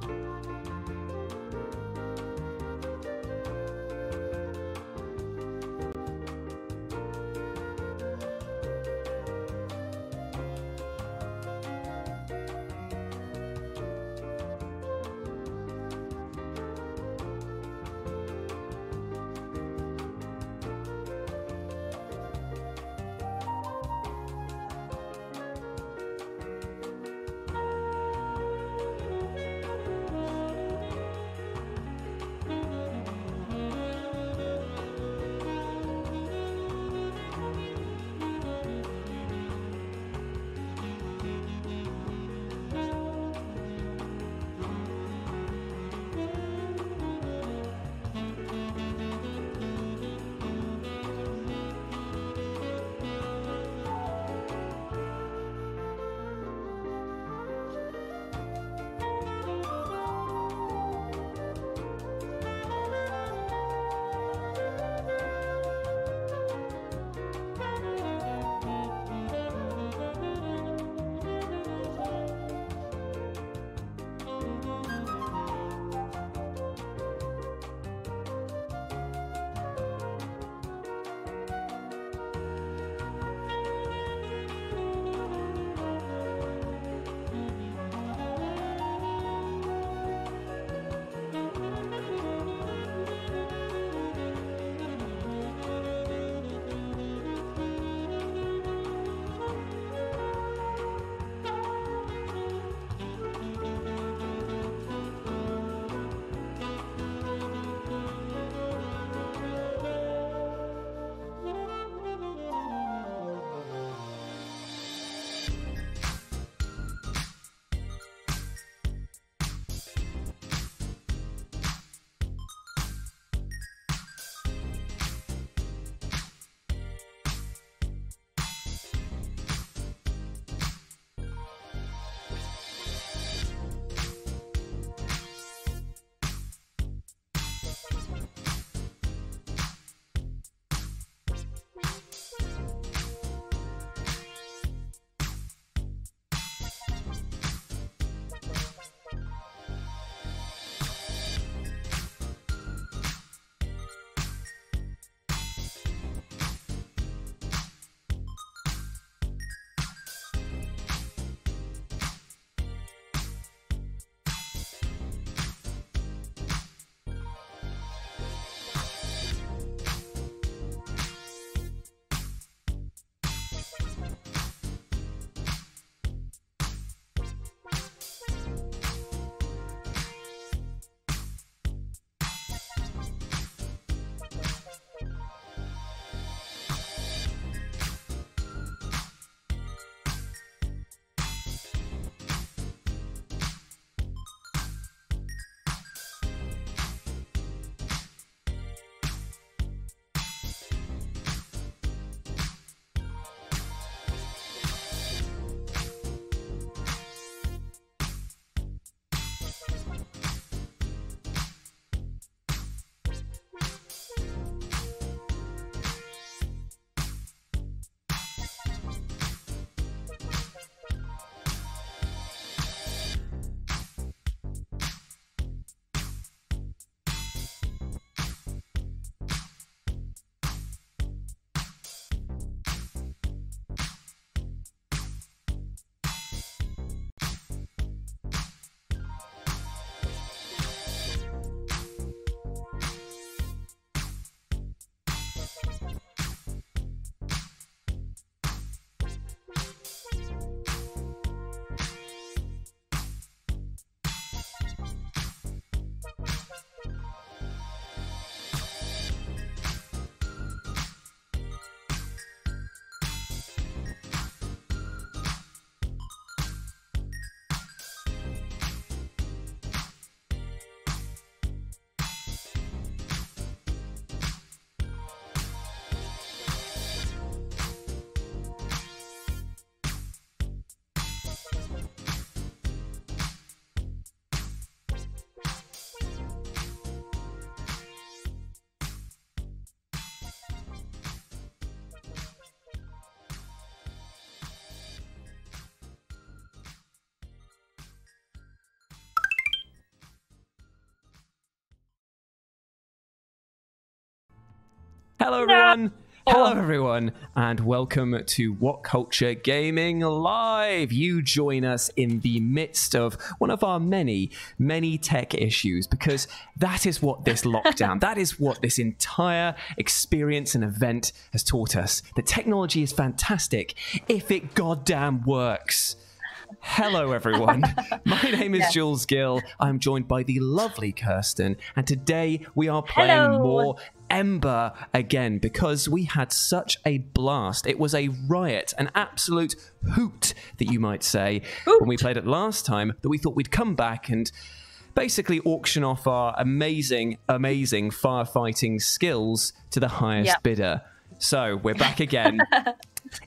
Música Hello, everyone. Hello, oh. everyone, and welcome to WhatCulture Gaming Live. You join us in the midst of one of our many, many tech issues because that is what this lockdown, that is what this entire experience and event has taught us. That technology is fantastic if it goddamn works. Hello, everyone. My name is Jules Gill. I'm joined by the lovely Kirsten, and today we are playing Hello. more Ember again because we had such a blast. It was a riot, an absolute hoot, that you might say, when we played it last time. That we thought we'd come back and basically auction off our amazing, amazing firefighting skills to the highest Yep. bidder. So we're back again.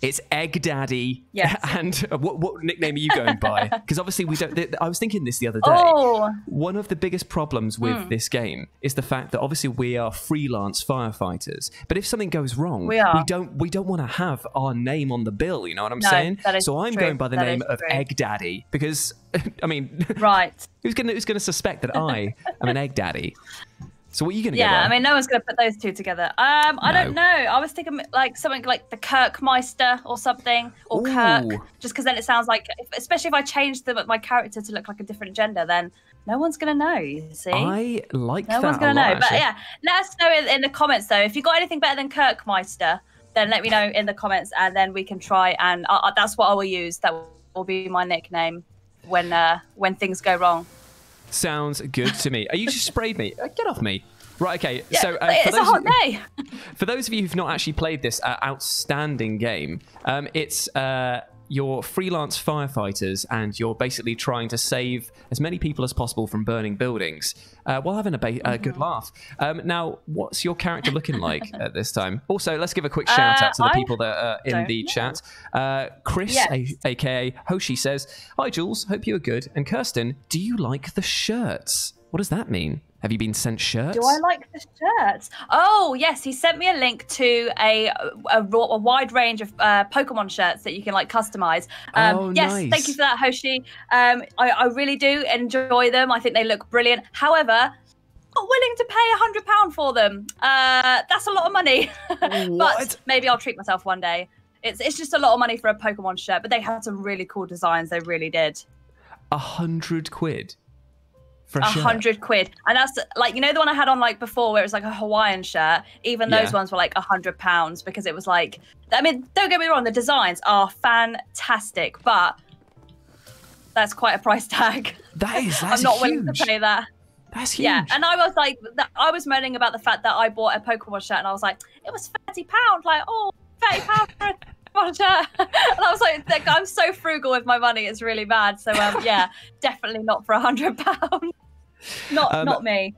It's Egg Daddy. Yes. And uh, what, what nickname are you going by? Because obviously we don't. th- I was thinking this the other day. Oh, One of the biggest problems with this game is the fact that obviously we are freelance firefighters. But if something goes wrong, We are. don't we don't want to have our name on the bill. You know what I'm No, saying? that is so I'm true. going by the That name of. Egg Daddy because I mean, right. who's gonna who's gonna suspect that I am an Egg Daddy? So what are you gonna Yeah, go? by? I mean, no one's going to put those two together. Um, I No. don't know. I was thinking like something like the Kirkmeister or something, or Ooh. Kirk, just because then it sounds like, especially if I change the, my character to look like a different gender, then no one's going to know. You see, I like that. no one's going to lot, know. But yeah, let us know in, in the comments though. If you got anything better than Kirkmeister, then let me know in the comments, and then we can try. And uh, uh, that's what I will use. That will be my nickname when uh, when things go wrong. Sounds good to me. Are you just sprayed me. Uh, Get off me. Right, okay. Yeah, so uh, for, it's a those hot day. for those of you who've not actually played this uh, outstanding game, um, it's uh, you're freelance firefighters and you're basically trying to save as many people as possible from burning buildings uh, while having a, ba- a good Mm-hmm. laugh. Um, now, what's your character looking like at this time? Also, let's give a quick shout out to the Uh, I people that are in the know. chat. Uh, Chris, Yes. a- aka Hoshi, says, Hi, Jules. Hope you are good. And Kirsten, do you like the shirts? What does that mean? Have you been sent shirts? Do I like the shirts? Oh yes, he sent me a link to a a, a wide range of uh, Pokemon shirts that you can like customize. Um, Oh, yes, nice. thank you for that, Hoshi. Um, I, I really do enjoy them. I think they look brilliant. However, not willing to pay a hundred pound for them. Uh, that's a lot of money. But maybe I'll treat myself one day. It's it's just a lot of money for a Pokemon shirt, but they had some really cool designs. They really did. A hundred quid a, shirt. hundred quid and that's like you know the one i had on like before where it was like a hawaiian shirt even those Yeah. ones were like a hundred pounds because it was like i mean don't get me wrong the designs are fantastic but that's quite a price tag That is that's i'm not huge. willing to pay that That's huge. yeah and i was like i was moaning about the fact that i bought a pokemon shirt and i was like it was 30 pounds like oh 30 pounds for a Shirt and i was like like, i'm so frugal with my money it's really bad so um yeah definitely not for a hundred pounds not Um, not me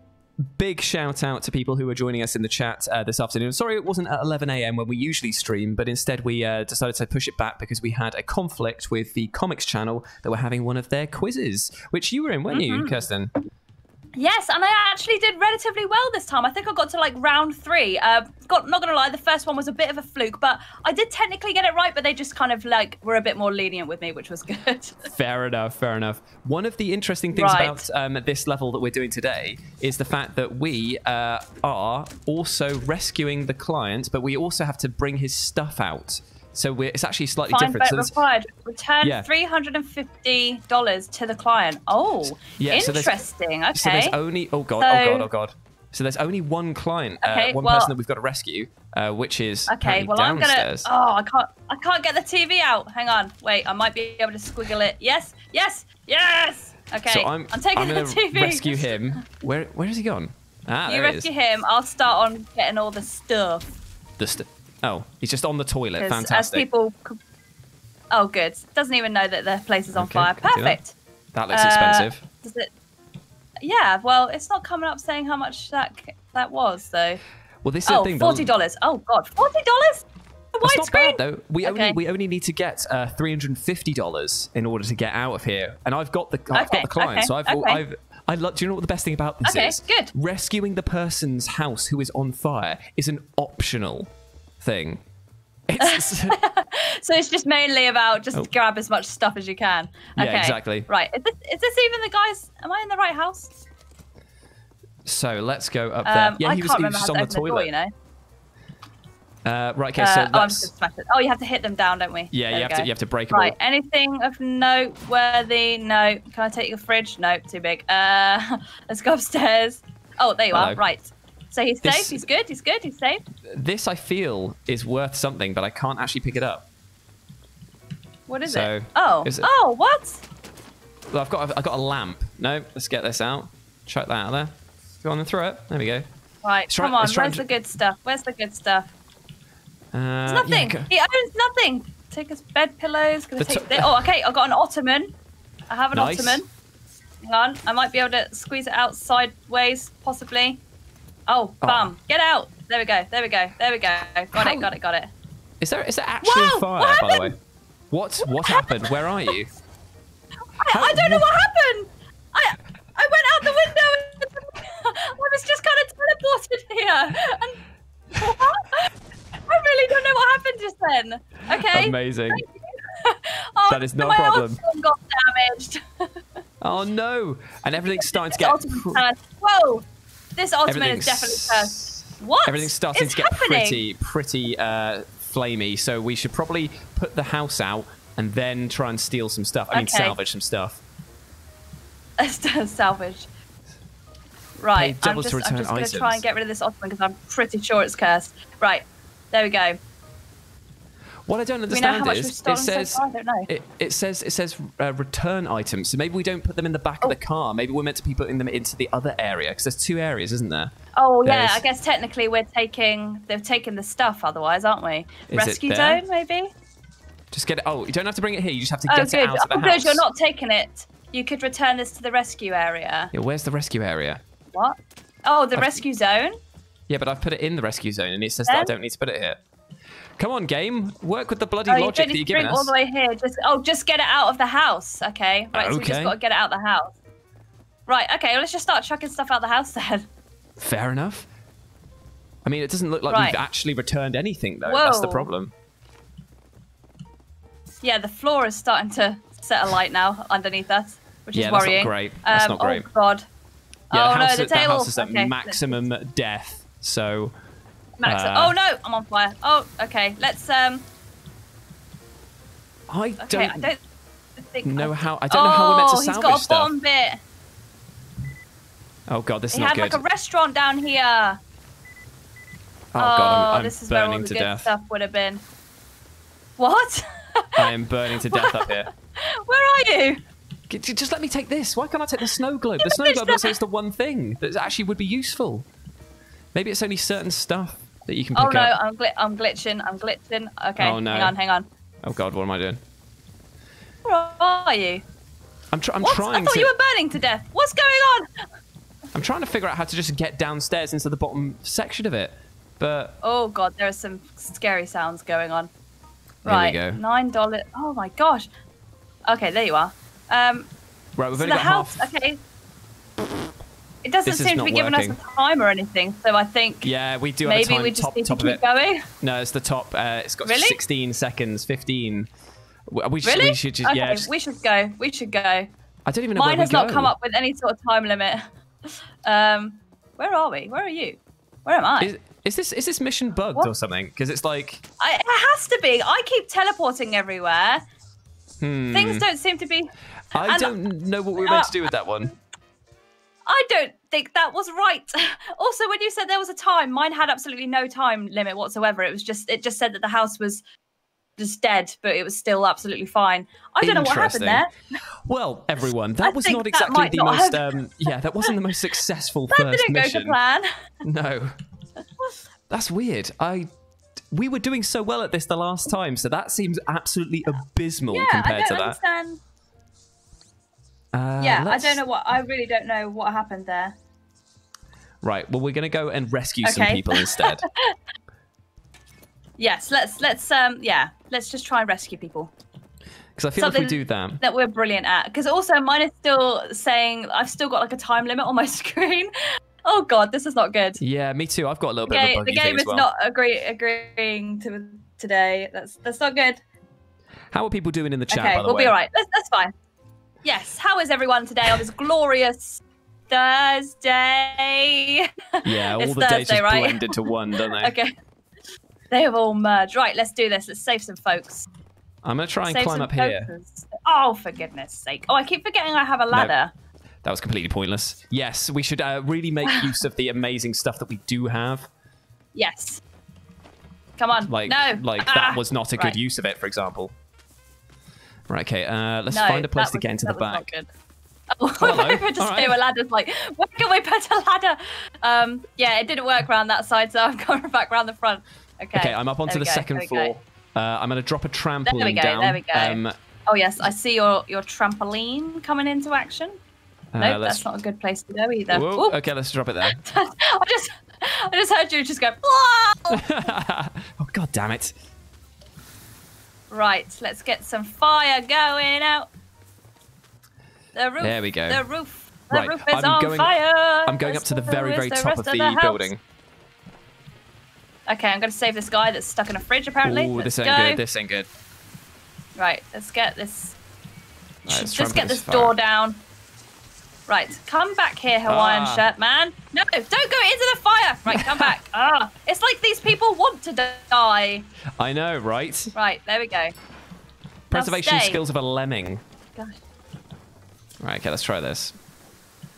Big shout out to people who are joining us in the chat uh, this afternoon. Sorry, it wasn't at 11 a.m. when we usually stream, but instead we uh, decided to push it back because we had a conflict with the comics channel that were having one of their quizzes, which you were in, weren't Mm-hmm. you, Kirsten? Yes, and I actually did relatively well this time. I think I got to like round three. Uh, got not gonna lie, the first one was a bit of a fluke, but I did technically get it right. But they just kind of like were a bit more lenient with me, which was good. Fair enough, fair enough. One of the interesting things Right. about um, this level that we're doing today is the fact that we uh, are also rescuing the client, but we also have to bring his stuff out. So we're, it's actually slightly Fine different. So required. Return Yeah. three hundred and fifty dollars to the client. Oh, Yeah, so there's- interesting. So there's okay. only oh god, So- oh god, oh god. So there's only one client, Okay, uh, one well- person that we've got to rescue, uh, which is Okay, well I'm gonna. Oh, I can't. I can't get the TV out. Hang on. Wait, I might be able to squiggle it. Yes, yes, yes. Okay, so I'm taking I'm the TV. rescue him. Where where has he gone? Ah, You there he rescue is. him. I'll start on getting all the stuff. The st- oh, he's just on the toilet. Fantastic. As people. Oh, good. Doesn't even know that the place is on Okay, fire. do that. Perfect. that looks Uh, expensive. Does it? Yeah. Well, it's not coming up saying how much that that was though. Well, this is Oh, the thing. forty dollars. Oh God, forty dollars. That's not Widescreen. bad though. We Okay. only we only need to get uh, three hundred and fifty dollars in order to get out of here, and I've got the I've Okay, got the client, okay, so I've. I've I lo- do you know what the best thing about this Okay, is? good. Rescuing the person's house who is on fire is an optional thing. It's, So it's just mainly about just Oh. grab as much stuff as you can. Yeah, Okay. exactly. Right. Is this, is this even the guys? Am I in the right house? so let's go up there. Um, yeah, I he can't was, he was how just to on the open the door. toilet. You know. Uh, right. Okay. So Uh, oh, I'm let's. just smash it. Oh, you have to hit them down, don't we? yeah, There you we have to you have to break them Right. all. Anything of noteworthy? No. Can I take your fridge? No, too big. Uh, let's go upstairs. Oh, there you Hello. are. Right. So he's This- safe. He's good. He's good. He's safe. This I feel is worth something, but I can't actually pick it up. What is So, it? Oh. is it- Oh, what? Well, I've got I've got a lamp. No, let's get this out. Chuck that out there. Go on and throw it. There we go. Right. Try- Come on. Where's the good stuff? Where's the good stuff? Uh, It's yeah, nothing. go- He owns nothing. Take his bed pillows. Gonna take oh, okay. I got an ottoman. I have an Nice. ottoman. Hang on. I might be able to squeeze it out sideways, possibly. Oh, Oh. Get out. There we go. There we go. There we go. Got How- it. Got it. Got it. Is there is there actually Whoa, fire? what by the way, happened? what what happened? Where are you? I, I don't know what happened. I I went out the window. I was just kind of teleported here. And what? I really don't know what happened just then. Okay. Amazing. oh, That is no my problem. ottoman got damaged. Oh no! And everything's starting to get. Whoa! This everything's- is definitely cursed. What? Everything's starting to get happening? pretty pretty uh, flamey. So we should probably put the house out and then try and steal some stuff. I mean, salvage some stuff. salvage. Right, I'm just, I'm just going to try and get rid of this ottoman because I'm pretty sure it's cursed. Right, there we go. What I don't Do we know how understand is it says so far? I don't know. it, it says it says uh, return items. So maybe we don't put them in the back Oh. of the car. Maybe we're meant to be putting them into the other area because there's two areas, isn't there? Oh yeah, There's- I guess technically we're taking they've taken the stuff otherwise, aren't we? it Rescue zone maybe? Just get it. Oh, you don't have to bring it here. You just have to Oh get good. it out of the Oh house. good, you're not taking it. You could return this to the rescue area. Yeah, where's the rescue area? What? Oh, the I've- rescue zone? Yeah, but I've put it in the rescue zone, and it says that I don't need to put it here. Come on, game. Work with the bloody Oh, logic don't that you're giving it all us. the way here. Just oh, just get it out of the house. Okay. Right. So we just got to get it out of the house. Right. Okay. Well, Let's just start chucking stuff out of the house then. Fair enough. I mean, it doesn't look like Right. we've actually returned anything, though. That's the problem. Yeah, the floor is starting to set alight now underneath us, which Yeah, is that's not worrying. great. That's um, not great. Oh God. Yeah, oh the house, no, the that table. house is at Okay, maximum death. So Max- uh, oh no, I'm on fire. Oh, okay. Let's um. I Okay, don't, I don't think. know how. I don't know how we're meant to Oh, he's salvage got a stuff. bottom bit. Oh god, this is He not had good. like a restaurant down here. oh god, I'm, I'm this is where all the to good death. stuff would have been. What? I am burning to death up here. Where are you? Just let me take this. Why can't I take the snow globe? The snow globe looks like it's the one thing that actually would be useful. Maybe it's only certain stuff that you can Oh no, up. I'm gli- I'm glitching. I'm glitching. Okay, Oh, no. hang on, hang on. Oh god, what am I doing? Where are you? I'm, tr- I'm What? I thought to. you were burning to death. What's going on? I'm trying to figure out how to just get downstairs into the bottom section of it. But Oh god, there are some scary sounds going on. Here we Right, go. nine dollars. Oh my gosh. Okay, there you are. Um, right, we've so only got house. half. Okay. It doesn't This seem to be giving us a time or anything, so I think Yeah, we do have a maybe time we just top, need top to keep it. going. No, it's the top. Uh, it's got Really? 16 seconds, 15. We, we, should, Really? we should just, okay, yeah. Just, we should go. We should go. I don't even know Mine has not go. come up with any sort of time limit. Um, where are we? Where are you? Where am I? Is, is this is this mission bugged What? or something? Because it's like, I? It has to be. I keep teleporting everywhere. hmm. Things don't seem to be. I and- don't know what we were meant to do with that one. I don't think that was right. Also, when you said there was a time, mine had absolutely no time limit whatsoever. It was just it just said that the house was just dead, but it was still absolutely fine. I don't know what happened there. Well, everyone, that I was not exactly the not most. Um, yeah, that wasn't the most successful That first didn't go to plan. No, that's weird. I we were doing so well at this the last time, so that seems absolutely abysmal Yeah, I compared don't to that. understand. Uh, yeah, I don't know what. I really don't know what happened there. Right, well, we're going to go and rescue some people instead. Yes, let's let's um yeah, let's just try and rescue people Because I feel if we do that, that we're brilliant at. Because also mine is still saying I've still got like a time limit on my screen. Oh god, this is not good. yeah, me too. I've got a little bit Okay, of a the game is well. not agree, agreeing to today. That's that's not good. How are people doing in the chat? okay, by the we'll way? be all right. That's, that's fine. How is everyone today on this glorious Thursday? Yeah, all the days Thursday, just right? blend into one, don't they? okay. They have all merged. Right, let's do this. Let's save some folks. I'm gonna try and Save climb up here. Oh, for goodness sake. Oh, I keep forgetting I have a ladder. That was completely pointless. Yes, we should uh, really make use of the amazing stuff that we do have. Yes. Come on. Like, no. like Ah, that was not a good right. use of it, for example. Right. Okay. Uh, let's No, find a place to was- get into the that was not back. Oh, hello. we just All right. ladder's like, where can we put a ladder? Um, yeah, it didn't work around that side, so I'm going back around the front. Okay. Okay, I'm up onto the go, second floor. Uh, I'm gonna drop a trampoline There we go, down. there we go. Um, Oh yes, I see your your trampoline coming into action. uh, nope, that's not a good place to go either. Whoa, okay, let's drop it there. I just I just heard you just go. Oh god damn it! Right, let's get some fire going out. The roof. There we go. The roof. The Right, roof is I'm on going- fire. I'm going up to the very, very the top of the house. building. Okay, I'm going to save this guy that's stuck in a fridge. Apparently. Ooh, Let's this ain't go. good. This ain't good. Right, let's get this. Right, let's get this fire. door down. Right, come back here, Hawaiian Ah. shirt man. No, don't go into the fire. Right, come back. Ah, it's like these people want to die. I know, right? Right, there we go. Preservation skills of a lemming. Gosh. Right, okay, let's try this.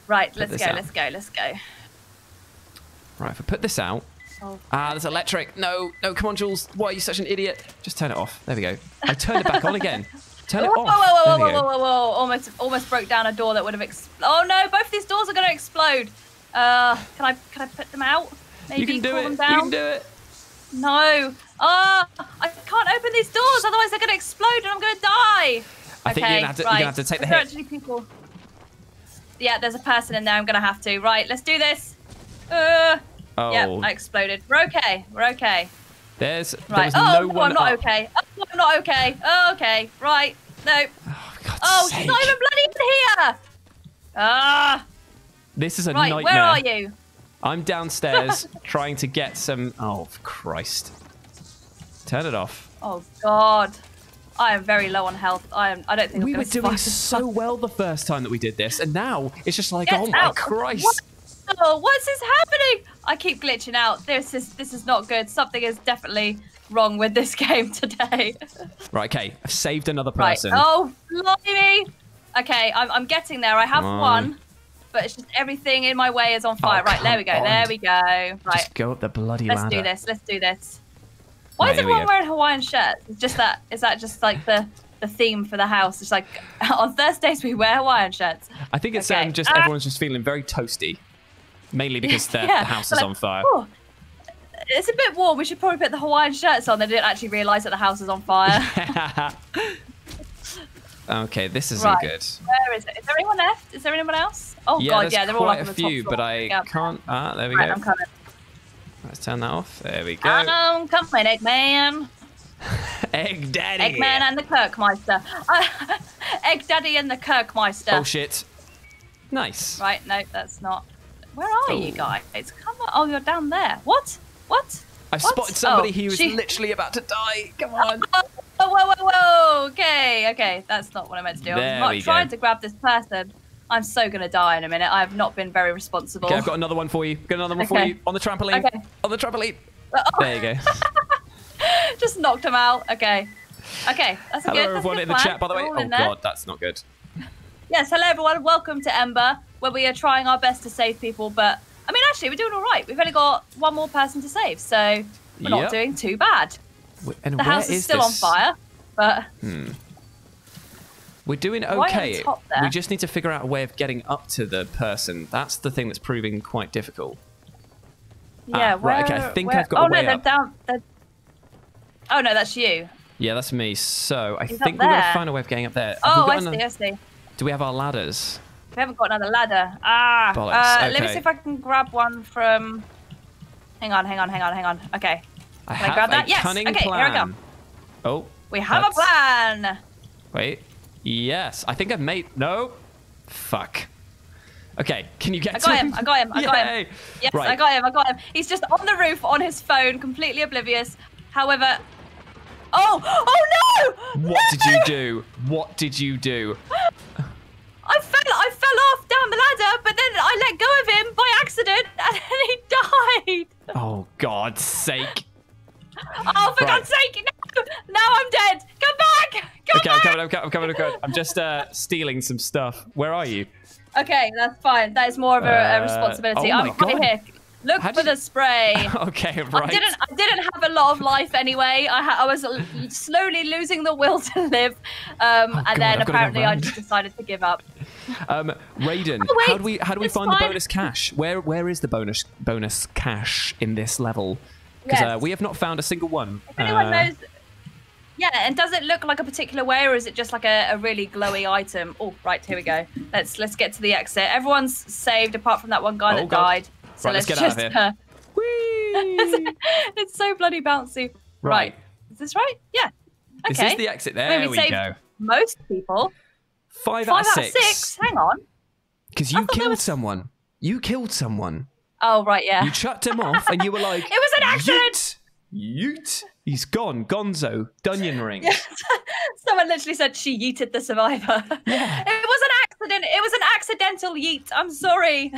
Right, let's this go, out. let's go, let's go. Right, if I put this out. Oh, Ah, there's electric. No, no, come on, Jules. Why are you such an idiot? Just turn it off. There we go. I turned it back on again. Turn it Whoa, off. whoa, whoa, whoa, whoa, whoa, whoa, whoa! Almost, almost broke down a door that would have exploded. Oh no, both these doors are going to explode. Uh, can I, can I put them out? Maybe You can do pull it. them You can do it. No. Ah, I can't open these doors, otherwise they're going to explode and I'm going to die. I think you're Okay, have. You're right. gonna have to take the There are hit. actually people. Yeah, there's a person in there. I'm going to have to. Right, let's do this. Uh, Oh, Yep, I exploded. We're okay. We're okay. There's Right. there was oh, no no, one I'm not up. okay. Oh, I'm not okay. Oh, okay. Right. No. Oh, God's Oh, sake. she's not even bloody in here. Ah. This is a Right. nightmare. Where are you? I'm downstairs trying to get some. Oh, Christ! Turn it off. Oh God. I am very low on health. I am. I don't think We were doing so well the first time that we did this, and now it's just like, Get oh my out. Christ! What? Oh, what's this happening? I keep glitching out. This is this is not good. Something is definitely wrong with this game today. Right, okay, I've saved another person. right. Oh, blimey. Okay, I'm, I'm getting there. I have on. one, but it's just everything in my way is on fire. Oh, right, there we go. come There we go. Right, Just go up the bloody let's ladder. do this. Let's do this. Why Right, is here we everyone wearing Hawaiian shirts? Is just that. Is that just like the the theme for the house? It's like on Thursdays we wear Hawaiian shirts. I think it's Okay. um, just Ah. everyone's just feeling very toasty, mainly because the, Yeah, house is like, on fire. "Oh, it's a bit warm. We should probably put the Hawaiian shirts on. They didn't actually realise that the house is on fire. okay, this isn't Right. good. Where is it? Is there anyone left? Is there anyone else? Oh yeah, god, yeah, they're all up on a the top few, but I Yeah. can't. Ah, there we Right, go. I'm coming. Let's turn that off. There we go. I'm coming, Eggman. Egg Daddy. Eggman and the Kirkmeister. Egg Daddy and the Kirkmeister. Oh shit! Nice. Right, no, that's not. Where are oh. you Oh. guys? Come on. Oh, you're down there. What? What? I've What? spotted somebody Oh, who was she- literally about to die. Come on. Oh, whoa, whoa, whoa. Okay, okay. That's not what I meant to do. I There was not go. trying to grab this person. I'm so going to die in a minute. I have not been very responsible. Okay, I've got another one for you. Got another one for you on the trampoline. Okay. On the trampoline. Oh, There you go. Just knocked him out. Okay. Okay, that's a Hello good. That's a everyone good in the chat, by the way. Oh god, that's not good. Yes, hello everyone. Welcome to Ember, where we are trying our best to save people. But I mean, actually, we're doing all right. We've only got one more person to save, so we're not Yep. doing too bad. And The house is still this? on fire, but We're doing okay. We just need to figure out a way of getting up to the person. That's the thing that's proving quite difficult. yeah. Ah, right, okay, I think where- I've got a Oh no, way they're up. down. They're... Oh no, that's you. Yeah, that's me. So I He's think we're gonna find a way of getting up there. Have Oh, I see. I see. Do we have our ladders? We haven't got another ladder. Ah. Uh, Let me see if I can grab one from. Hang on, hang on, hang on, hang on. Okay. I Can I have grab a that? Yes, cunning okay, here we plan. go. Oh, We have That's- a plan. wait. Yes, I think I've made. No, fuck. Okay, can you get I got him. I got him. I got him. Yes, right. I got him. I got him. He's just on the roof on his phone, completely oblivious. However, oh, oh no! What did you do? What did you do? I fell. I fell off down the ladder, but then I let go of him by accident, and then he died. Oh God's sake! Oh, for Right. God's sake! No! Now I'm dead. Come back! Come Okay, back! I'm coming, I'm coming, I'm coming. I'm just uh, stealing some stuff. Where are you? Okay, that's fine. That is more of a, a Uh, responsibility. oh I'm my right here. Look How for the spray. Okay, right. I didn't. I didn't have a lot of life anyway. I, ha- I was slowly losing the will to live, um, Oh, and God, then I've apparently I just decided to give up. Um, Raiden, Oh, how do we how do we it's find the bonus cash? Where where is the bonus bonus cash in this level? Because uh, we have not found a single one. If anyone Uh, knows, yeah, and does it look like a particular way, or is it just like a, a really glowy item? Oh, right, here we go. Let's let's get to the exit. Everyone's saved apart from that one guy Oh, that God. died. So Right, let's let's, get out of just. here. Uh, Whee! it's so bloody bouncy. Right. Right. Is this right? Yeah. Okay. This Is the exit? I There mean, we go. Most people. Five, Five out out of of six. Hang on. Because you killed was- someone. You killed someone. Oh right, yeah. You chucked him off, and you were like, It was an accident! Yeet! Yeet! He's gone. Gonzo. Dunyan ring. Someone literally said she yeeted the survivor. Yeah. It was an accident. It was an accidental yeet. I'm sorry.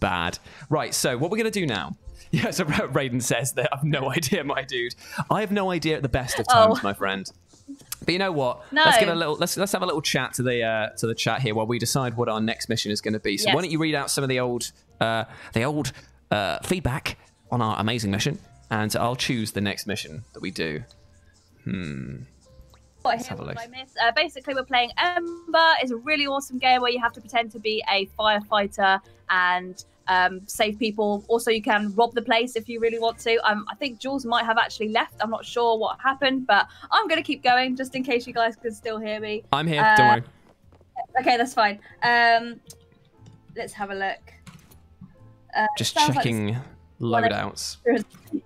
Bad. Right, so what we're going to do now. Yeah, so Ra- Raiden says that I've no idea, my dude. I have no idea at the best of oh. times, Oh. my friend. But you know what? No. Let's get a little. Let's let's have a little chat to the uh, to the chat here while we decide what our next mission is going to be. So why don't you read out some of the old uh, the old uh, feedback on our amazing mission, and I'll choose the next mission that we do. What have a look. Uh, basically, we're playing Ember. It's a really awesome game where you have to pretend to be a firefighter and um, save people. Also, you can rob the place if you really want to. Um, I think Jules might have actually left. I'm not sure what happened, but I'm going to keep going just in case you guys can still hear me. I'm here. Uh, don't worry. Okay, that's fine. Um, let's have a look. Uh, Just sounds like checking loadouts.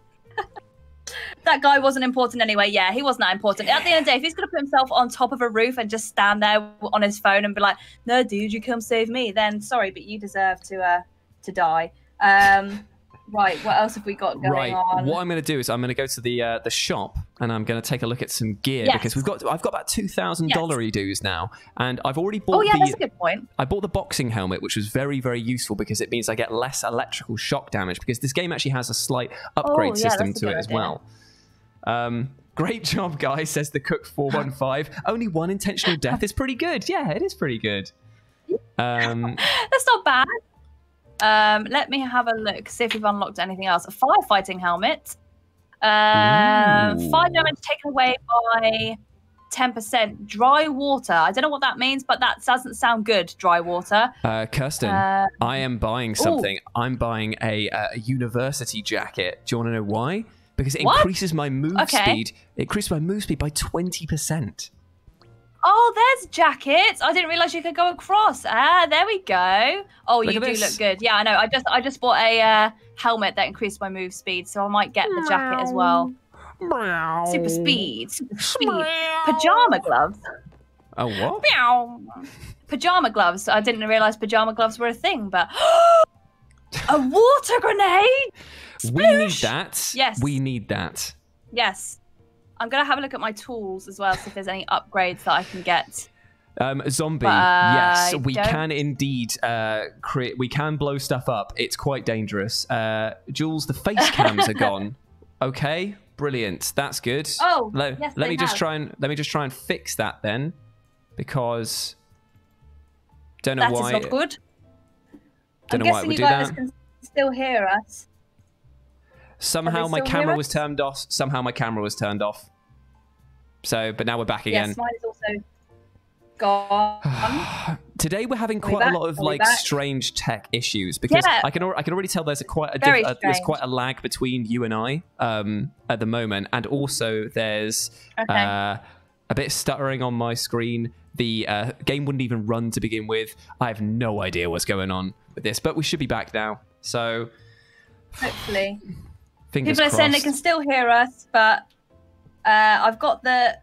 that guy wasn't important anyway. Yeah, he wasn't that important. At the end of the day, if he's going to put himself on top of a roof and just stand there on his phone and be like, "No, dude, you come save me," then sorry, but you deserve to uh to die. Um, right. What else have we got going right. on? What I'm going to do is I'm going to go to the uh, the shop and I'm going to take a look at some gear Yes. because we've got I've got about two thousand Yes. dollar dues now, and I've already bought oh yeah, the that's a good point. I bought the boxing helmet, which was very, very useful because it means I get less electrical shock damage. Because this game actually has a slight upgrade Oh, yeah, system to it good as well. Um, great job, guys, says the Cook four one five. Only one intentional death is pretty good. Yeah, it is pretty good. Um, That's not bad. Um, let me have a look. See if we've unlocked anything else. A firefighting helmet. Um, Ooh. fire damage taken away by ten percent. Dry water. I don't know what that means, but that doesn't sound good. Dry water. uh, Kirsten, Uh, I am buying something. I'm buying a, uh, a university jacket. Do you want to know why? Because it What? increases my move Okay. speed. It increases my move speed by twenty percent. Oh, there's jackets. I didn't realize you could go across. Ah, there we go. Oh, Look you do this. look good. Yeah, I know. I just I just bought a uh, helmet that increased my move speed, so I might get the jacket as well. Super speed, super speed. Pajama gloves. Oh what? Meow. Pajama gloves. I didn't realize pajama gloves were a thing, but a water grenade. We need that. Yes. We need that. Yes. I'm gonna have a look at my tools as well, see if there's any upgrades that I can get. Um, zombie. But yes, we don't- can indeed uh, create. We can blow stuff up. It's quite dangerous. Uh, Jules, the face cams are gone. Okay, brilliant. That's good. Oh, let, yes, let me just try and let me just try and fix that then, because don't know That is why. not good. Don't I'm know why it guessing would you do guys that. can still hear us. Somehow my camera was turned off. Somehow my camera was turned off. So, but now we're back again. Yes, mine is also gone. Today we're having quite a lot of like back? strange tech issues because Yeah. I can I can already tell there's a quite a diff- Very uh, there's quite a lag between you and I um, at the moment, and also there's Okay. uh, a bit of stuttering on my screen. The uh, game wouldn't even run to begin with. I have no idea what's going on with this, but we should be back now. So Hopefully. People are crossed. saying they can still hear us, but uh, I've got the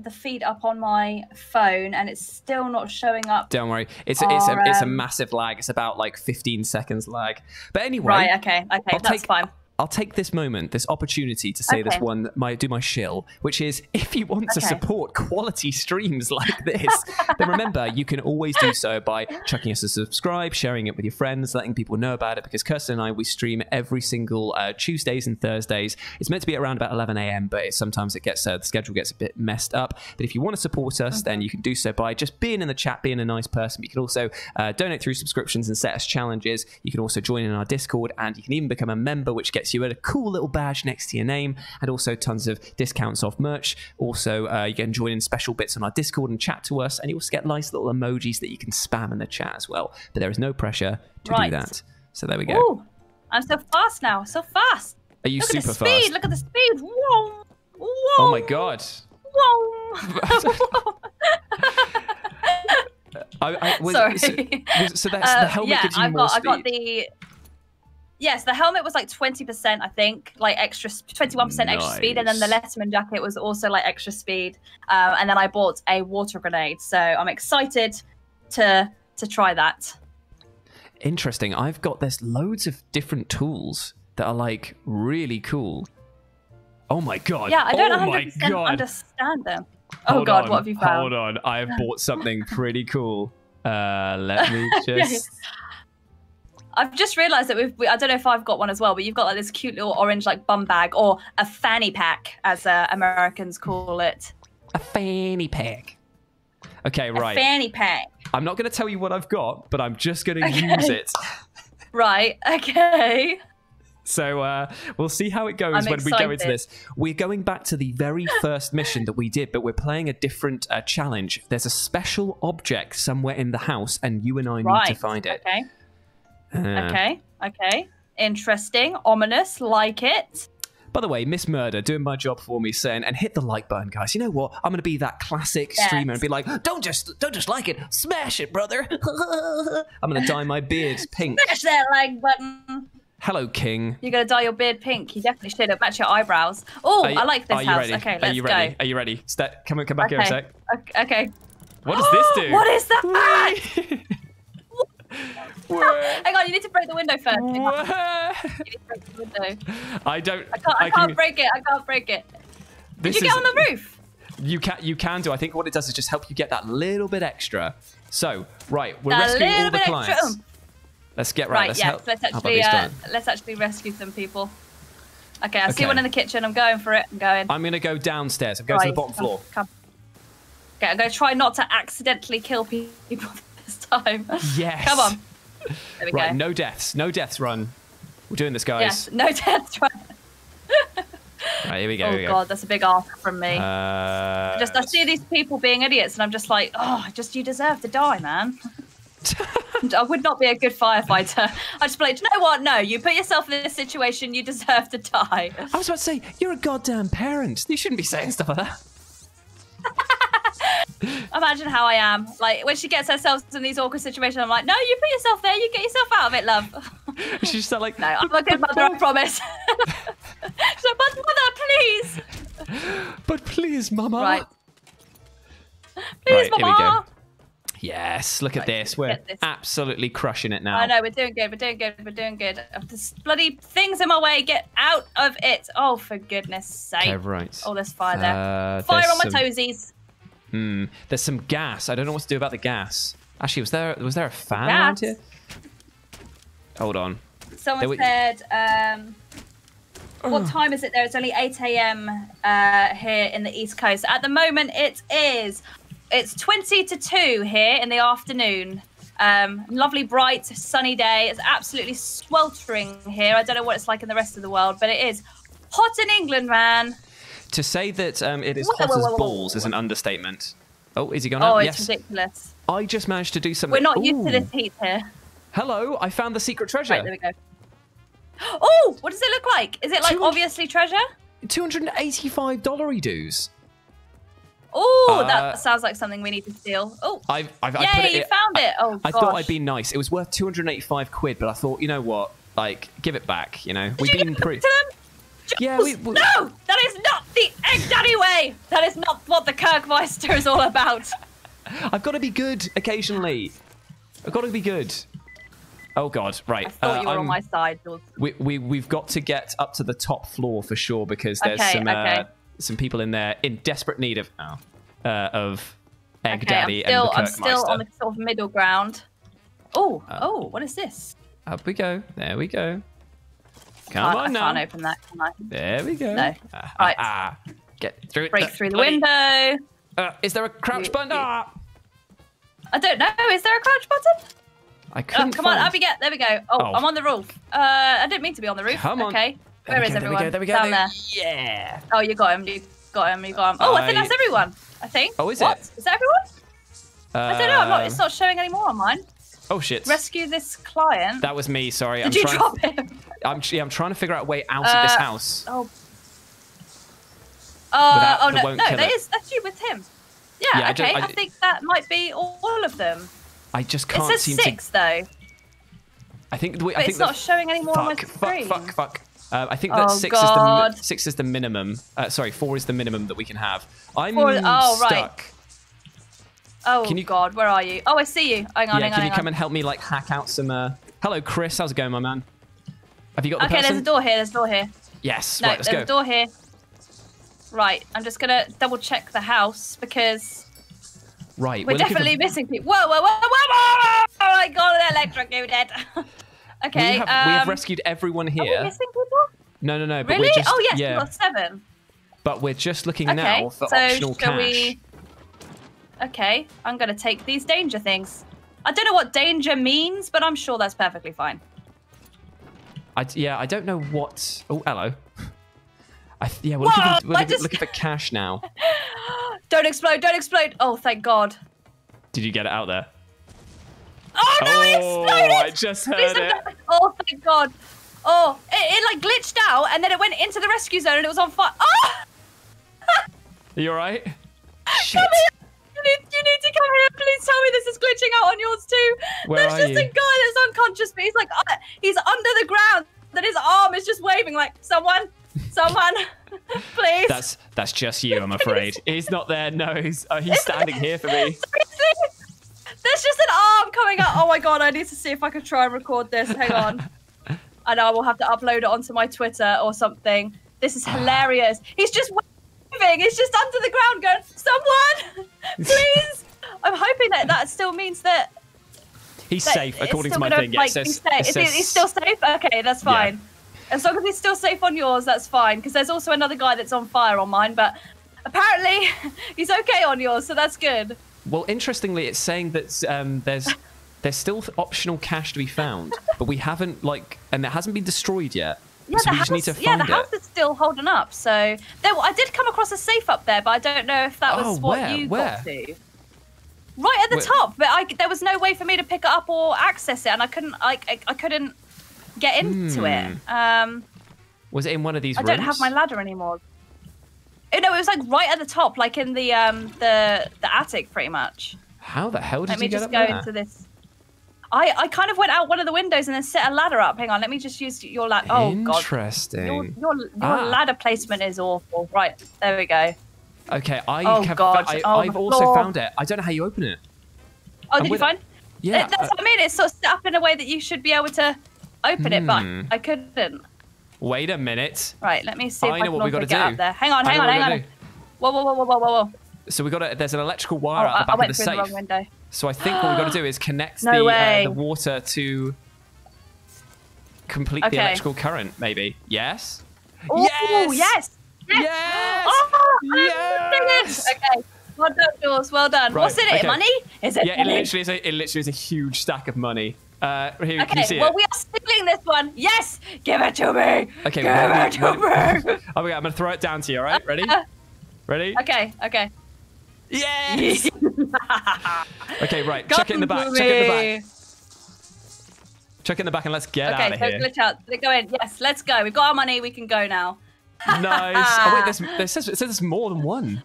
the feed up on my phone and it's still not showing up. Don't worry, it's a, it's a it's a um, massive lag. It's about like 15 seconds lag. But anyway, Right, okay, okay, I'll that's take- fine. I'll take this moment, this opportunity to say this one, my do my shill, which is if you want to support quality streams like this, then remember you can always do so by chucking us a subscribe, sharing it with your friends, letting people know about it. Because Kirsten and I we stream every single uh, Tuesdays and Thursdays. It's meant to be around about 11 a.m., but it, sometimes it gets uh, the schedule gets a bit messed up. But if you want to support us, then you can do so by just being in the chat, being a nice person. You can also uh, donate through subscriptions and set us challenges. You can also join in our Discord, and you can even become a member, which gets you had a cool little badge next to your name, and also tons of discounts off merch. Also, uh, you can join in special bits on our Discord and chat to us, and you also get nice little emojis that you can spam in the chat as well. But there is no pressure to Right. do that. So there we go. Ooh, I'm so fast now. So fast. Are you Look super at the speed. fast? Look at the speed. Whoa. Whoa. Oh my god. Whoa. I, I, was, Sorry. So, was- so that's Uh, the helmet yeah, gives you I've more got, I speed. got the. Yes, the helmet was like 20%, I think, like extra, 21% extra speed. And then the. Letterman jacket was also like extra speed. Um, and then I bought a water grenade. So I'm excited to to try that. Interesting. I've got there's loads of different tools that are like really cool. Oh my god. Yeah, I don't oh 100% god. understand them. Oh Hold god, on, what have you found? Hold on. I have bought something pretty cool. Uh let me just I've just realised that we've. We, I don't know if I've got one as well, but you've got like this cute little orange like bum bag or a fanny pack, as uh, Americans call it. a fanny pack. Okay, A right. fanny pack. I'm not going to tell you what I've got, but I'm just going to Okay. use it. Right. Okay. So uh, we'll see how it goes I'm when we go into this. We're going back to the very first mission that we did, but we're playing a different uh, challenge. There's a special object somewhere in the house, and you and I Right. need to find it. Okay. Uh, Okay. Okay. Interesting. Ominous. Like it. By the way, Miss Murder doing my job for me, saying, "And hit the like button, guys." You know what? I'm going to be that classic Yes. streamer and be like, "Don't just, don't just like it, smash it, brother." I'm going to dye my beard pink. Smash that like button. Hello, King. You're gonna dye your beard pink. You definitely should. It'll match your eyebrows. Oh, I like this Are you house. ready? Okay, Are let's you go. ready? Are you ready? Step, come, come back here a sec. Okay. okay. What does this do? What is that? Hang on, you need to break the window first. You need to break the window. I don't. I can't. I, can't break it. I can't break it. Did this you get on the roof? You can. You can do. I think what it does is just help you get that little bit extra. So right, we're That rescuing all the clients. extra. Let's get right. Right. let's yes. help. Let's actually. Uh, let's actually rescue some people. Okay. I see one in the kitchen. I'm going for it. I'm going. I'm gonna go downstairs. I'm going to the bottom come- floor. come. Okay. I'm going to try not to accidentally kill people this time. Yes. Come on. There we Right. go. No deaths. No deaths. Run. We're doing this, guys. Yes. No deaths. run. Right. Here we go. Oh we go. god, that's a big ask from me. Uh, just I see these people being idiots, and I'm just like, oh, just you deserve to die, man. I would not be a good firefighter. I'd just be like, "Do you know what? No, you put yourself in this situation. You deserve to die. I was about to say, you're a goddamn parent. You shouldn't be saying stuff like that. Imagine how I am. Like when she gets herself in these awkward situations, I'm like, no, you put yourself there. You get yourself out of it, love. She's just like, no, I'm a good mother. I promise. She's like, but mother, please. but please, mama. Right. Please, Right, here we mama. go. Yes, look at Right, this. We're this. absolutely crushing it now. I know we're doing good. We're doing good. We're doing good. This bloody things in my way. Get out of it. Oh, for goodness sake! Okay, right. Oh, there's fire there. Uh, fire there's on my some- toesies. Hmm. There's some gas. I don't know what to do about the gas. Actually, was there was there a fan Gas? around here? Hold on. Someone There we- said, um, "What time is it there? It's only 8 a.m. Uh, here in the East Coast. At the moment, it is. It's 20 to 2 here in the afternoon. Um, lovely, bright, sunny day. It's absolutely sweltering here. I don't know what it's like in the rest of the world, but it is hot in England, man. To say that um, it is hot as balls is an understatement. Oh, is he gone Oh, it's yes. ridiculous. I just managed to do something. We're not used to this heat here. Hello, I found the secret treasure. Right, there we go. Oh, what does it look like? Is it like 200 obviously treasure? $285 dues. Oh, Uh, that sounds like something we need to steal. Oh, I've, I've, I yay, put it. you found it. Oh, I gosh. thought I'd be nice. It was worth 285 quid, but I thought, you know what? Like, give it back. You know, we've you been pretty. Yeah, we- we- No, that is not the Egg Daddy way. That is not what the Kirkmeister is all about. I've got to be good occasionally. I've got to be good. Oh God! Right. I thought uh, you were on I'm- my side, Jules. we, we we've got to get up to the top floor for sure because there's Okay, some uh, some people in there in desperate need of oh, uh, of Egg Okay, Daddy I'm still, and I'm still on the sort of middle ground. Oh, oh, what is this? Up we go. There we go. Come Can't- on I now. can't open that, can I? There we go. No. Ah, Right. ah, ah. Get through. Break through the bloody- window. Uh, is there a crouch You- button? you- Ah! I don't know. Is there a crouch button? I Oh, couldn't. come on, find- up we get. There we go. Oh, Oh. I'm on the roof. Uh, I didn't mean to be on the roof. Come on. Okay. There Where is everyone? There we go. Down there there. we go. Yeah. Oh, you got him. You got him. You got him. Oh, I, think that's everyone. I think. Oh, is what? it? Is that everyone? I don't know. I'm not, Uh, it's not showing anymore on mine. Oh shit. Rescue this client. That was me. Sorry. Did I'm you trying. drop him? I'm, yeah, I'm trying to figure out a way out of this Uh, house. Oh. Uh, oh no, no, that that's you with him. Yeah, Yeah, I okay. just- I, I- think that might be all, of them. I just can't says seem six though. I think. We, I think it's not showing anymore on my fuck, fuck, fuck, fuck. Uh, I think that Oh, six is the six is the minimum. Uh, sorry, four is the minimum that we can have. I'm Four- oh, right. stuck. Oh Can you- God, where are you? Oh, I see you. Hang on, yeah, hang on, can you hang come and help me like hack out some? Uh... Hello, Chris. How's it going, my man? Have you got the Okay, person? there's a door here. There's a door here. Yes. No, right, let's there's go. a door here. Right, I'm just gonna double check the house because Right, we're, for- definitely missing people. Whoa, whoa, whoa, whoa, whoa! Oh my God, electrocuted. okay. we have, we have um, rescued everyone Are we here. missing people? No, no, no. But Really? we're just oh yes, yeah. we've got seven. But we're just looking Okay, now for so optional shall cash. we? Okay, I'm gonna take these danger things. I don't know what danger means, but I'm sure that's perfectly fine. I, yeah, I don't know what. Oh, hello. I, yeah, we're, looking, Whoa, for, we're looking, just- looking for cash now. Don't explode! Don't explode! Oh, thank God! Did you get it out there? Oh no, it oh, exploded! I just heard it. don't- Oh, thank God! Oh, it, it like glitched out, and then it went into the rescue zone, and it was on fire. Oh! Are you alright? Shit. Come here! You need, you need to come here. Please tell me this is glitching out on yours too. Where There's just you? a guy that's unconscious, but he's like, uh, he's under the ground. That his arm is just waving like, someone, someone, please. That's that's just you, I'm afraid. he's not there. No, he's oh, he's standing here for me. There's just an arm coming up. Oh my god, I need to see if I can try and record this. Hang on. and I will have to upload it onto my Twitter or something. This is hilarious. He's just waving. He's just under the ground going, someone, please. I'm hoping that that still means that He's that safe according to my gonna, thing. Yeah, like, it says, safe. it Is he- says- he's still safe? Okay, that's fine. As long as he's still safe on yours, that's fine. Because there's also another guy that's on fire on mine, but apparently he's okay on yours, so that's good. Well, interestingly, it's saying that um, there's there's still optional cash to be found, but we haven't like, and it hasn't been destroyed yet. Yeah, so the house, just need to yeah, the house it. is still holding up. So there, I did come across a safe up there, but I don't know if that was Oh, what where? you Where? got to. Right at the Where- top, but I, there was no way for me to pick it up or access it, and I couldn't, I, I, I couldn't get into it. Um, Was it in one of these I rooms? don't have my ladder anymore. Oh, no, it was like right at the top, like in the um the the attic, pretty much. How the hell did Let me you get just go there? into this. I I kind of went out one of the windows and then set a ladder up. Hang on, let me just use your ladder. Oh god, Interesting. your your, your Ah. ladder placement is awful. Right, there we go. Okay, I Oh, have. God. I, Oh, I've also floor. found it. I don't know how you open it. Oh, did you find? Yeah. It, that's uh, what I mean. It's sort of set up in a way that you should be able to open it, but Hmm. I couldn't. wait a minute. Right, let me see if I I, know can what we gotta get do. up there. Hang on, hang on, hang on. Whoa, whoa, whoa, whoa, whoa, whoa, whoa. So we got a, There's an electrical Oh, wire I, at the I went of the through the wrong window. So I think what we've got to do is connect No the uh, the water to complete Okay. the electrical current. Maybe. Yes. Oh, yes. yes. Yes. Yes! Oh, Yes! Okay. Well done, Jules. Well done. Right, What's in it? okay. Money? Is it Yeah, it literally is a it literally is a huge stack of money. Uh, here, can you Okay, well, it? we are stealing this one. Yes! Give it to me! Okay, Give where- it to me! Oh, okay, I'm gonna throw it down to you. All right, ready? Uh, Ready? Okay, okay. Yes. Okay, right. Come Check it in the back. Check it in the back. Check it in the back, and let's get Okay, out of so here. glitch out. It go in? Yes, let's go. We've got our money. We can go now. nice. Oh wait, there's, there says it says there's more than one.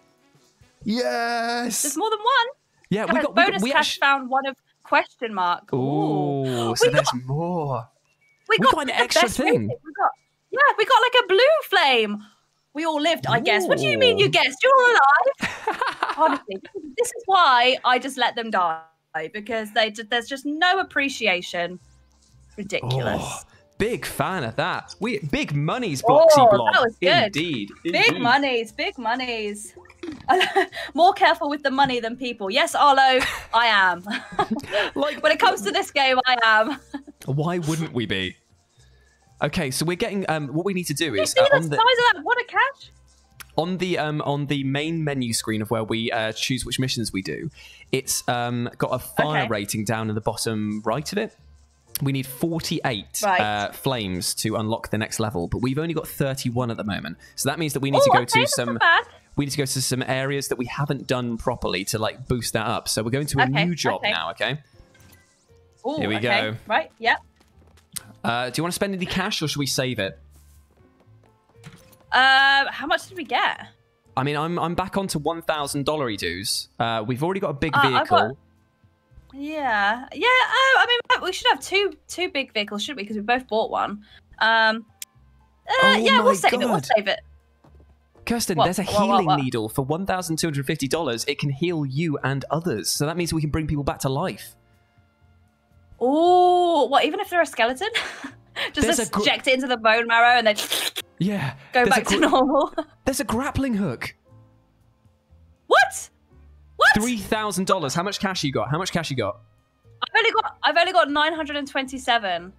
Yes. There's more than one. yeah, we got we bonus got, we cash actually. found one of question mark. Ooh, so We there's got- more. we we got, got an extra thing. We got, yeah, we got like a blue flame. We all lived, I guess. What do you mean you guessed? You're alive. Honestly, this is why I just let them die because they there's just no appreciation. Ridiculous. Oh, big fan of that. We big monies, Oh, Bloxy Blob. that was good. Indeed. Big indeed. monies, big monies. More careful with the money than people. Yes, Arlo, I am. Like when it comes to this game, I am. Why wouldn't we be? Okay, so we're getting um what we need to do is uh, the on size the of that? What a catch! on the um on the main menu screen of where we uh, choose which missions we do, it's um got a fire Okay. rating down in the bottom right of it. We need 48 Right. uh, flames to unlock the next level, but we've only got 31 at the moment. So that means that we need to go okay, to some we need to go to some areas that we haven't done properly to like boost that up. So we're going to a Okay, new job now, okay? Ooh, Here we go. Right, yep. Uh, do you want to spend any cash or should we save it? Um, how much did we get? I mean, I'm I'm back onto one thousand dollar dues. Uh, we've already got a big Uh, vehicle. got- Yeah, yeah. Uh, I mean, we should have two two big vehicles, shouldn't we? Because we both bought one. Um, uh, Oh yeah, we'll save it. We'll save it. Kirsten, What? there's a What, what, healing what? needle for one thousand two hundred fifty dollars. It can heal you and others, so that means we can bring people back to life. Oh, what? Even if they're a skeleton, just inject it into the bone marrow and then Yeah. go back to normal. There's a grappling hook. what? What? Three thousand dollars. How much cash you got? How much cash you got? I've only got I've only got 927.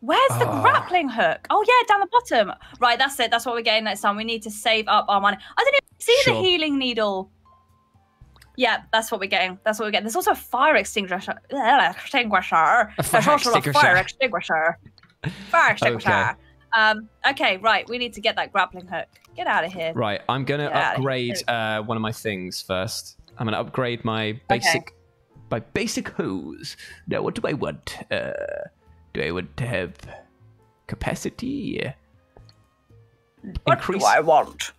Where's the Ah. grappling hook? Oh yeah, down the bottom. Right, that's it. That's what we're getting next time. We need to save up our money. I didn't even see Sure. the healing needle. Yeah, that's what we're getting. That's what we're getting. There's also a fire extinguisher. Extinguisher. A There's fire also a fire extinguisher. extinguisher. Fire extinguisher. Okay. Um. Okay. Right. We need to get that grappling hook. Get out of here. Right. I'm gonna upgrade uh, one of my things first. I'm gonna upgrade my basic my basic hose. Now, what do I want? Uh, do I want to have capacity? What Increase- do I want?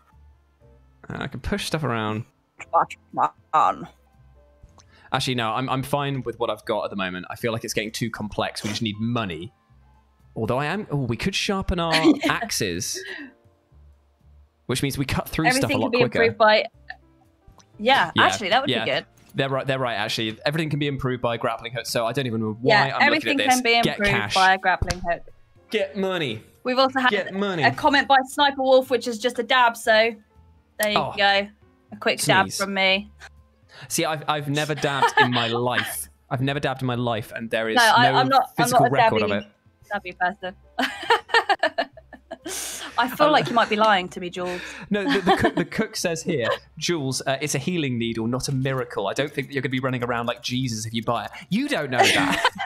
Uh, I can push stuff around. On? Actually, no, I'm, I'm fine with what I've got at the moment. I feel like it's getting too complex. We just need money. Although I am, oh, we could sharpen our axes, which means we cut through stuff a Everything lot can be quicker. improved by. Yeah, Yeah, actually, that would yeah. be good. They're right. They're right. Actually, everything can be improved by grappling hooks. So I don't even know why yeah, I'm everything looking at this. can be Get improved cash. by a grappling hook. Get money. We've also had Get money. a comment by Sniper Wolf, which is just a dab. So there you Oh. go, a quick dab from me. See, I've I've never dabbed in my life. I've never dabbed in my life, and there is No, no, I- I'm not- I'm physical not a record of it. Dabby person. I feel like you might be lying to me, Jules. No, the, the, cook, the cook says here, Jules, uh, it's a healing needle, not a miracle. I don't think that you're going to be running around like Jesus if you buy it. You don't know that.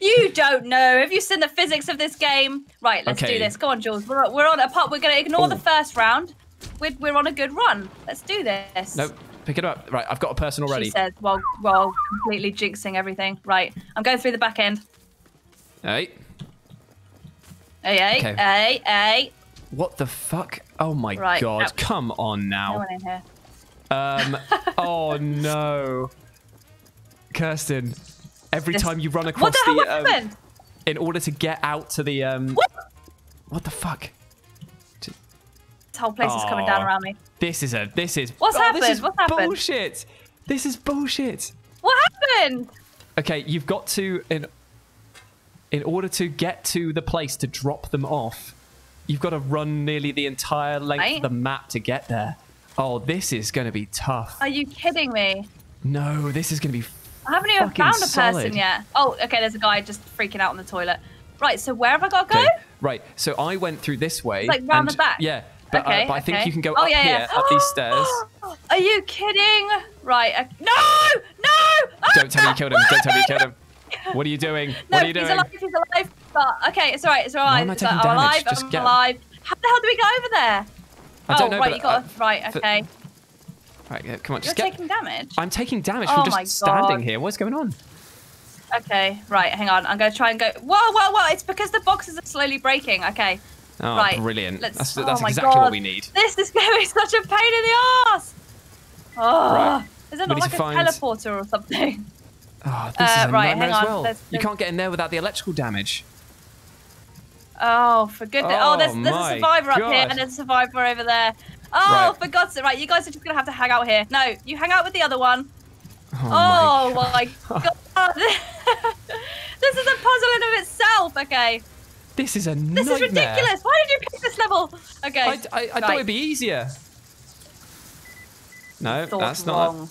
You don't know. Have you seen the physics of this game? Right, let's Okay. do this. Go on, Jules. We're, we're on a part. We're going to ignore Oh. the first round. We're, we're on a good run. Let's do this. no, pick it up. Right, I've got a person already. She says while while completely jinxing everything. Right, I'm going through the back end. Hey, Hey, hey, Okay. hey, hey. what the fuck? Oh my Right, god! now- Come on No now. one in here. Um. oh no, Kirsten. Every This- time you run What across the hell the, um, happened? in order to get out to the um. What? What the fuck? This whole place is coming down around me. This is a. This is. What's oh, happened? This is What's happened? bullshit. This is bullshit. What happened? Okay, you've got to in in order to get to the place to drop them off. You've got to run nearly the entire length Right. of the map to get there. Oh, this is going to be tough. Are you kidding me? No, this is going to be. I haven't even found a person solid. yet. Oh, okay. There's a guy just freaking out on the toilet. Right. So where have I got to go? Okay, right. So I went through this way. Like round and- the back? Yeah, but, uh, Okay, but I think okay. you can go Oh, up yeah, here, yeah. up these stairs. Are you kidding? Right. uh, no! No! Don't tell me you killed him. Don't tell me you killed him. What are you doing? No, what are you he's doing? alive. He's alive. But okay, it's alright. It's alright. am I It's taking like, I'm alive. Just I'm get- alive. How the hell do we get over there? I don't oh, know. right. you got uh, to right. for- Okay. Right, yeah, come on, You're just get. taking damage. I'm taking damage Oh from just standing here. What's going on? Okay. Right. Hang on. I'm gonna try and go. Whoa, whoa, whoa! It's because the boxes are slowly breaking. Okay. Oh, Right, brilliant. let's- That's, oh that's my exactly what we need. This is going to be such a pain in the ass. Oh, Right. is it not like a find- teleporter or something? Oh, this Uh, is a right, nightmare hang as on, well. there's- You can't get in there without the electrical damage. Oh, for goodness! Oh, Oh there's, there's a my survivor up here and there's a survivor over there. Oh, Right. for God's sake! Right, you guys are just gonna have to hang out here. No, you hang out with the other one. Oh, Oh my my God! this is a puzzle in of itself. Okay. This is a This nightmare. is ridiculous. Why did you pick this level? Okay. I, I, I thought it'd be easier. No, Thought that's not. wrong.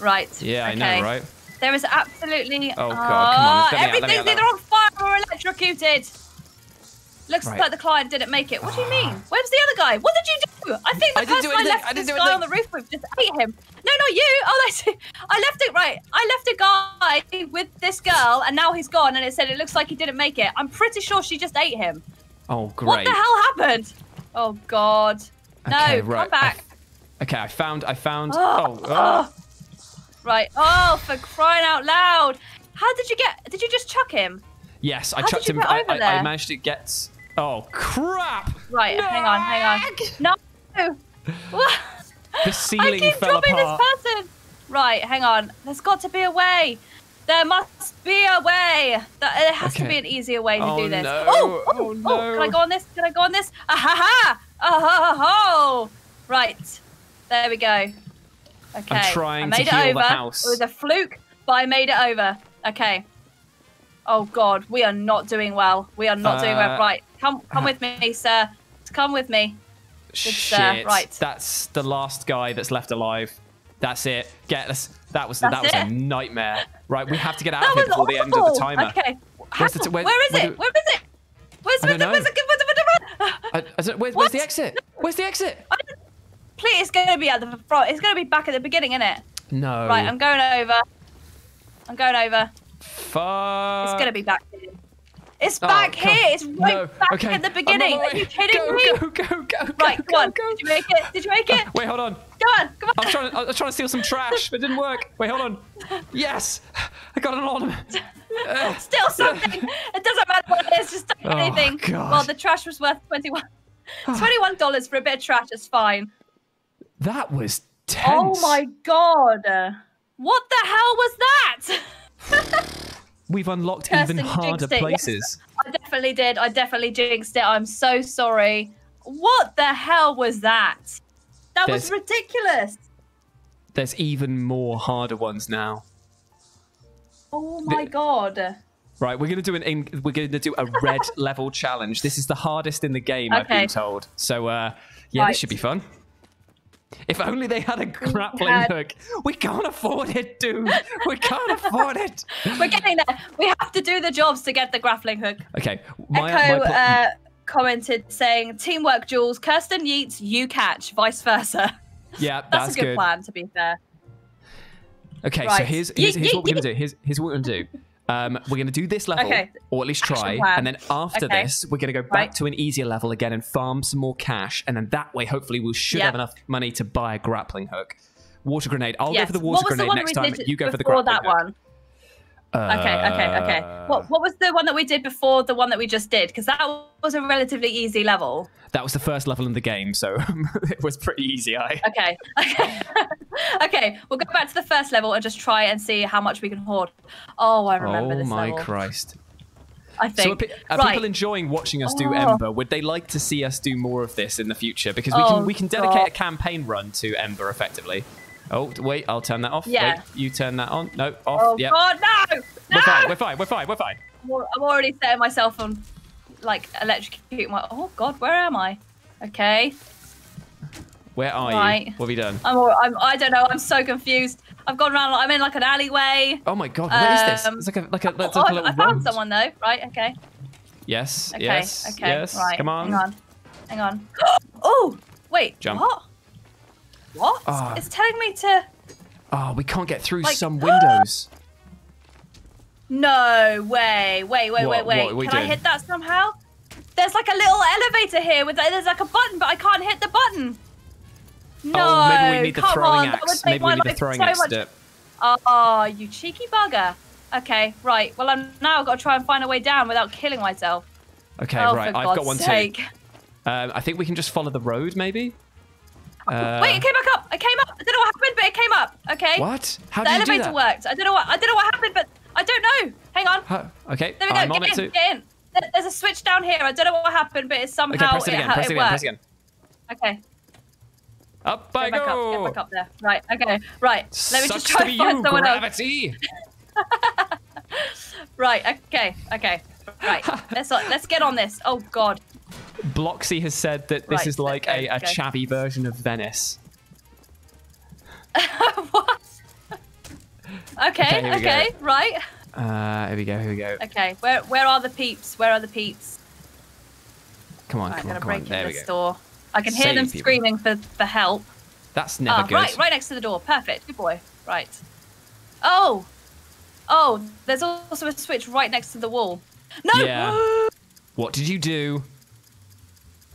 Right. Yeah, I okay. know, right? There is absolutely. Oh, God, come on, uh, let me out, let me Everything's either on fire or electrocuted. Looks Right. like the client didn't make it. What do you mean? Where's the other guy? What did you do? I think the I person I left I this guy on the roof with just ate him. No, not you. Oh, that's I left it right. I left a guy with this girl, and now he's gone. And it said it looks like he didn't make it. I'm pretty sure she just ate him. Oh, great. What the hell happened? Oh God. No, Okay, come right. back. Okay, I found. I found. Oh, Oh, oh. Right. Oh, for crying out loud! How did you get? Did you just chuck him? yes, I How did chucked him. I, I, I managed to get. Oh crap! Right. Hang on. Hang on. No. What? The I ceiling keep fell dropping apart. this person. Right. Hang on. There's got to be a way. There must be a way. There there has to be an easier way to Oh, do this. no. Oh, oh, Oh, oh. Can I go on this? Can I go on this? Ah ha ha! Ah ha ha! Right. There we go. Okay. I'm trying I to made it heal the over. house. It was a fluke, but I made it over. Okay. Oh God, we are not doing well. We are not doing well. Uh, Right. Come, come uh, with me, sir. Come with me. Shit! uh, right. That's the last guy that's left alive. That's it. Get us. That was That's that was it? a nightmare. Right, we have to get out That of here before the end of the timer. Okay. Where's the where- where is where it? do- Where is it? Where's, where's, the, where's, the, where's, the, where's, the, I, I where's, where's the exit? Where's the exit? Please, it's going to be at the front. It's going to be back at the beginning, isn't it? No. Right, I'm going over. I'm going over. Fuck. It's to be back here. It's Oh, back here. It's right no. back okay. at the beginning. Are you kidding go, me? Go, go, go, go, Right, go, come on. go. Did you make it? Did you make it? Wait, hold on. Come on, come I on. was trying to, I was trying to steal some trash, but it didn't work. Wait, hold on. Yes, I got an ornament. Uh, Still something. It doesn't matter what it is. Just take Oh, anything. God. Well, the trash was worth 21 $21 for a bit of trash. is fine. that was tense. Oh my god. What the hell was that? We've unlocked Kirsten, even harder it, yes. places. I definitely did. I definitely jinxed it. I'm so sorry. What the hell was that? That was ridiculous. There's even more harder ones now. Oh my The- god. Right, we're gonna do an in, we're gonna do a red level challenge. This is the hardest in the game, I've been told. So uh, yeah, Right. this should be fun. If only they had a grappling had- hook. We can't afford it, dude. We can't afford it. We're getting there. We have to do the jobs to get the grappling hook. Okay, my, Echo my pl- uh, commented saying, "Teamwork, Jules. Kirsten yeets, you catch. Vice versa." yeah, That's, that's, a good, plan, to be fair. Okay, so Right. here's Ye- here's, here's what we're gonna do. Here's here's what we're gonna do. Um, we're gonna do this level, Okay. or at least try, and then after Okay. this, we're gonna go back Right. to an easier level again and farm some more cash, and then that way, hopefully, we should Yep. have enough money to buy a grappling hook. Water grenade. I'll yes. go for the water the grenade next time. You go for the grappling that hook. one? Okay, okay, okay. Uh, What what was the one that we did before the one that we just did? Because that was a relatively easy level. That was the first level in the game, so it was pretty easy. I. Okay, okay, okay. We'll go back to the first level and just try and see how much we can hoard. Oh, I remember oh this Oh my level. Christ! I So are, think. are right. people enjoying watching us do Oh. Embr? Would they like to see us do more of this in the future? Because we Oh, can we can dedicate God. a campaign run to Embr effectively. Oh wait, I'll turn that off. Yeah. Wait, you turn that on. No, off. Oh yep. God, no! No! We're fine. We're fine. We're fine. We're fine. I'm already setting myself on, like, electrocuting my. Oh God, where am I? Okay, Where are Right. you? What have you done? I'm, all, I'm. I don't know. I'm so confused. I've gone around. I'm in like an alleyway. Oh my God! What is this? Um, It's like a like a, Oh, like a I, little I found road. someone though. Right. Okay. Yes. Okay. Yes. okay. Yes. Right. Come on. Hang on. Hang on. oh, wait. Jump. What? What? Ah. It's telling me to. Oh, we can't get through Like- some windows. No way. Wait. Wait. What- wait. Wait. what are we Can I hit that somehow? There's like a little elevator here with there's like a button, but I can't hit the button. No. oh, maybe we need the throwing on, axe. Maybe we need the throwing so axe much- to do it. Oh, you cheeky bugger. Okay, right. Well, I'm now got to try and find a way down without killing myself. Okay, oh, right. I've got one sake. too. Um, I think we can just follow the road, maybe. Uh, Wait, it came back up. It came up. I don't know what happened, but it came up. Okay. What? How the did you do elevator that? worked. I don't know what. I don't know what happened, but I don't know. Hang on. How- okay, There we go. I'm get it in. too. Get in. There's a switch down here. I don't know what happened, but it somehow Okay, press it again. ha- Press it again. worked. Press it again. Okay. Up I Get go. up. Get back up there. Right. Okay. Right. Let me Sucks just try to and find you, someone else. gravity. Right. Okay. Okay. Right. Let's let's get on this. Oh God. Bloxy has said that this Right, is like go, a, a go. chavvy version of Venice. what? Okay, Okay. here we go. Okay. Right. Uh, here we go. Here we go. Okay. Where where are the peeps? Where are the peeps? Come on, Right, I'm come on, come on. break There we this go. door. I can hear Save them people. screaming for for help. That's never Ah, good. right, right next to the door. Perfect. Good boy. Right. Oh. Oh, there's also a switch right next to the wall. No. Yeah. What did you do?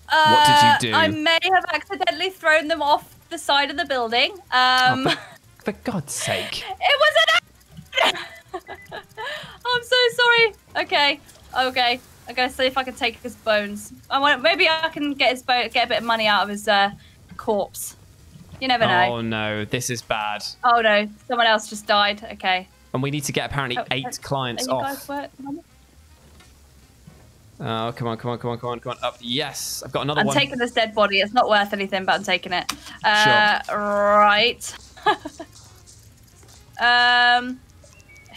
Uh, What did you do? I may have accidentally thrown them off the side of the building. Um, Oh, for, for God's sake. it was an. I'm so sorry. Okay. Okay. I'm gonna see if I can take his bones. I want. Maybe I can get his bone, get a bit of money out of his uh, corpse. You never know. Oh no, this is bad. Oh no, someone else just died. Okay. And we need to get apparently Oh, eight clients Are you off. Oh, come on, come on, come on, come on, come on. Up. Yes, I've got another one. I'm taking this dead body. It's not worth anything, but I'm taking it. Uh, Right. um,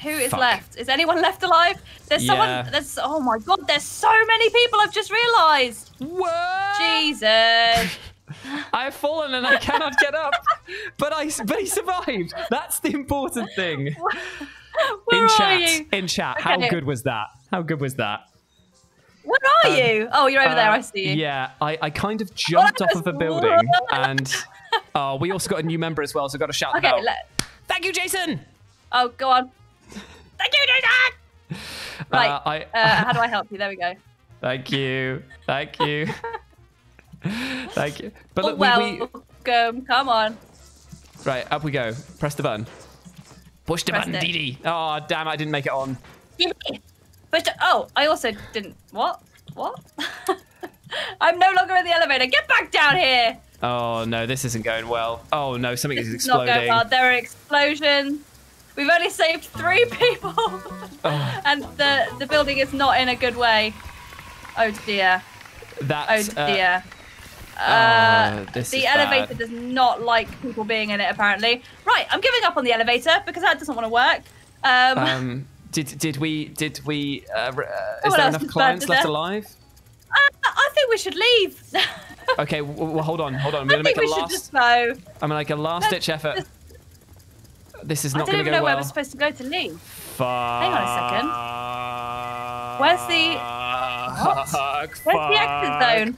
who is Fuck. left? Is anyone left alive? There's Yeah. someone. There's. Oh my god. There's so many people. I've just realised. What? Jesus. I have fallen and I cannot get up. but I, but he survived. That's the important thing. Where in are chat, you? in chat. How good was that? How good was that? Where are Um, you? Oh, you're over there. Uh, I see you. Yeah, I, I kind of jumped off of a building and oh, we also got a new member as well, so I've got to shout Okay. out. Let, Thank you, Jason. oh, go on. Thank you, Jason. Right. Uh, I, Uh, how do I help you? There we go. Thank you. Thank you. Thank you. But Oh, look, we, we, welcome. Come on. right up we go. Press the button. Push the Pressed button, it. Dee. Oh damn! I didn't make it on. But oh, I also didn't. What? What? I'm no longer in the elevator. Get back down here. Oh no, this isn't going well. Oh no, something This is is not exploding. going well. There are explosions. We've only saved three people, Oh, and the the building is not in a good way. Oh dear. Oh that's uh, dear. Uh, this the elevator bad. does not like people being in it. Apparently. Right. I'm giving up on the elevator because that doesn't want to work. Um, um, did did we did we? Uh, uh, is there enough is clients left alive? I, I think we should leave. Okay, w- w- hold on, hold on. I'm I gonna make a last. go. I'm gonna make a last ditch effort. just- This is not. I not don't even go know where well. we're supposed to go to leave. Fuck. Hang on a second. Where's the- What? Fuck. Where's the exit zone?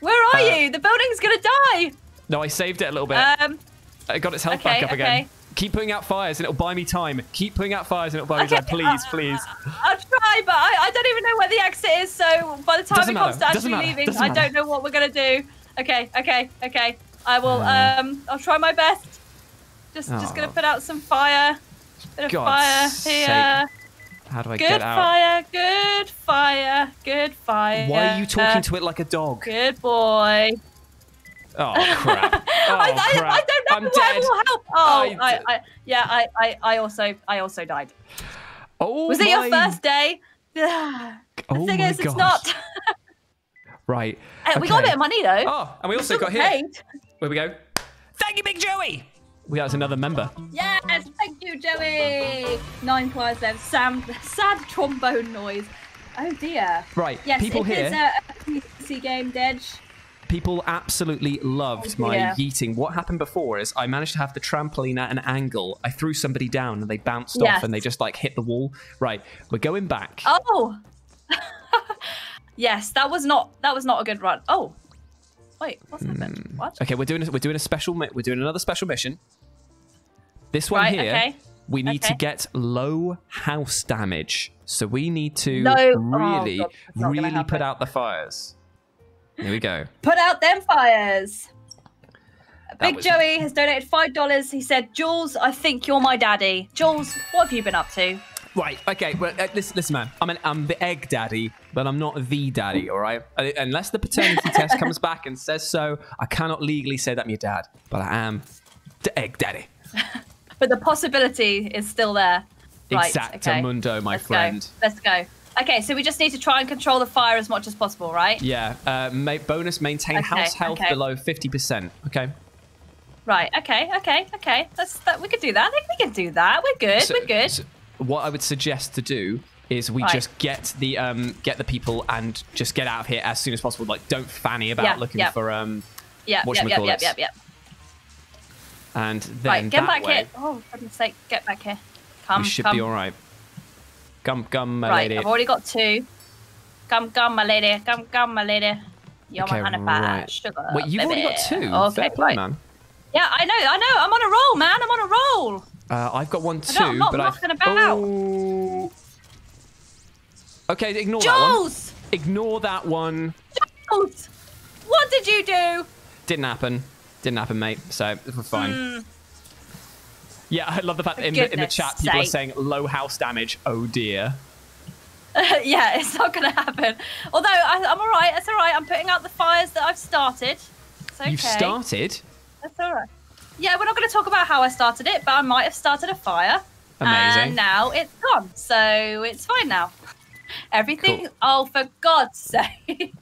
Where are Uh, you? The building's gonna die. No, I saved it a little bit. Um, I got its health okay, back up again. Keep putting out fires and it'll buy me time. Keep putting out fires and it'll buy me okay, time. Please, uh, please. I'll try, but I, I don't even know where the exit is. So by the time Doesn't it comes matter, to actually leaving, doesn't I matter. don't know what we're gonna do. Okay, okay, okay. I will. Uh. um, I'll try my best. Just, just gonna Oh. put out some fire. Bit of fire here. sake. How do I Good get out? fire. Good fire. Good fire. Why are you talking to it like a dog? Good boy. Oh crap! Oh I, I, crap! I don't know I'm dead. will help. Oh, I I, yeah, I, I, I also, I also died. Oh Was it your first day? the Oh thing my is, it's not. Right. Uh, We got a bit of money though. Oh, and we also got here. paid. Where we go? Thank you, Big Joey. We got another member. Yes, thank you, Joey. Nine players left. Sam, sad trombone noise. Oh dear. Right. Yes, people if here. it's a PC game, Dedge. People absolutely loved Oh, my dear. yeeting. What happened before is I managed to have the trampoline at an angle. I threw somebody down and they bounced Yes. off and they just like hit the wall. Right, we're going back. Oh. yes, that was not that was not a good run. Oh. Wait, what's hmm. happened? What? Okay, we're doing a, we're doing a special mi- we're doing another special mission. This one Right, here, okay. we need to get low house damage. So we need to Low- oh, really, God, not gonna really put out the fires. Here we go. Put out them fires. Big was- Joey has donated five dollars. He said, "Jules, I think you're my daddy." Jules, what have you been up to? Right. Okay. Well, uh, listen, listen, man. I'm an, I'm the egg daddy, but I'm not the daddy. All right. Uh, Unless the paternity test comes back and says so, I cannot legally say that I'm your dad. But I am the egg daddy. But the possibility is still there. Right, Exactamundo, my Let's friend. Go. Let's go. Okay, so we just need to try and control the fire as much as possible, right? Yeah. Uh, ma- bonus: maintain Okay, house health okay. below fifty percent. Okay. Right. Okay. Okay. Okay. That's that. We could do that. I think we can do that. We're good. So- We're good. so what I would suggest to do is we Right. just get the um get the people and just get out of here as soon as possible. Like, don't fanny about Yeah, looking yeah. for um Yeah, yep, Whatchamacallits. yep, yep, yep. and then Right, get back way here. Oh, for goodness sake, get back here. Come, we should come. be all right. Gum gum, my Right, lady. I've already got two. Come, come, my lady. Come, come, my lady. You're Okay, my honey right. sugar. Wait, you've already got baby. two. Okay, Fair play, right. man. Yeah, I know, I know. I'm on a roll, man. I'm on a roll. Uh, I've got one too, I'm not but mucking I. about. Oh. Okay, ignore that one. Jules! Ignore that one. Jules! What did you do? Didn't happen. Didn't happen, mate. So we're fine. Hmm. Yeah, I love the fact that in, the, in the chat people are saying low house damage. Oh dear. yeah, it's not going to happen. Although, I, I'm all right. It's all right. I'm putting out the fires that I've started. It's okay. You've started. That's all right. Yeah, we're not going to talk about how I started it, but I might have started a fire. Amazing. And now it's gone. So it's fine now. Everything. Cool. Oh, for God's sake.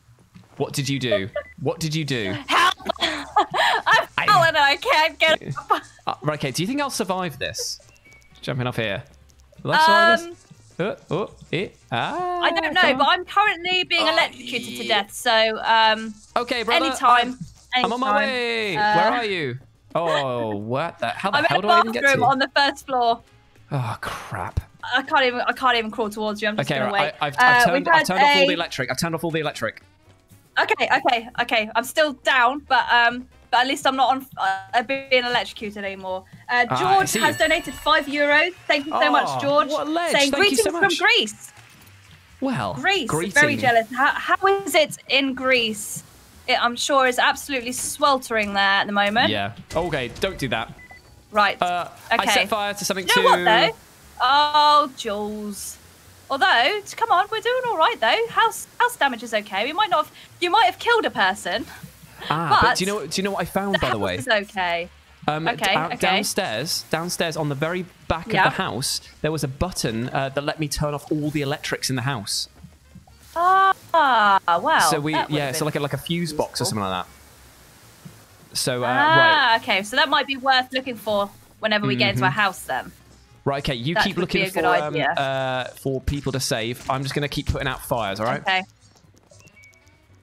What did you do? What did you do? Help! I've I- fallen and I can't get up. Uh, right, okay. Do you think I'll survive this? Jumping off here. Will I survive Um, this? Uh, oh, it. Ah, I don't know, but. I'm currently being Oh, electrocuted to death. So, um, Okay, brother. anytime. I'm, I'm on my way. Uh, Where are you? Oh, what the? How the I'm hell in do a I even get to? bathroom you? on the first floor. Oh crap. I can't even. I can't even crawl towards you. I'm just Okay, gonna right. wait. I, I've, Uh, turned, I've turned off all the electric. I've turned off all the electric. Okay, okay, okay. I'm still down, but um, but at least I'm not on uh, being electrocuted anymore. Uh, Ah, George has donated five euros. Thank you so Oh, much, George. what a ledge. Saying Thank you greetings so much." from Greece. Well, Greece, greeting. very jealous. How, how is it in Greece? It, I'm sure is absolutely sweltering there at the moment. Yeah. Okay, don't do that. Right. Uh, I set fire to something you too. know what though? Oh, Jules. Although, come on, we're doing all right though. House house damage is okay. We might not. Have, you might have killed a person. Ah, but, but do you know? what- Do you know what I found by the way? house is okay. Um, Okay, okay. Downstairs, downstairs on the very back Yeah. of the house, there was a button uh, that let me turn off all the electrics in the house. Ah, wow. so we, yeah, so like a, like a fuse box or something like that. So uh, right, ah, okay. So that might be worth looking for whenever we get into a Mhm. house then. Right, okay. You that keep looking for um, uh, for people to save. I'm just gonna keep putting out fires. All right. Okay.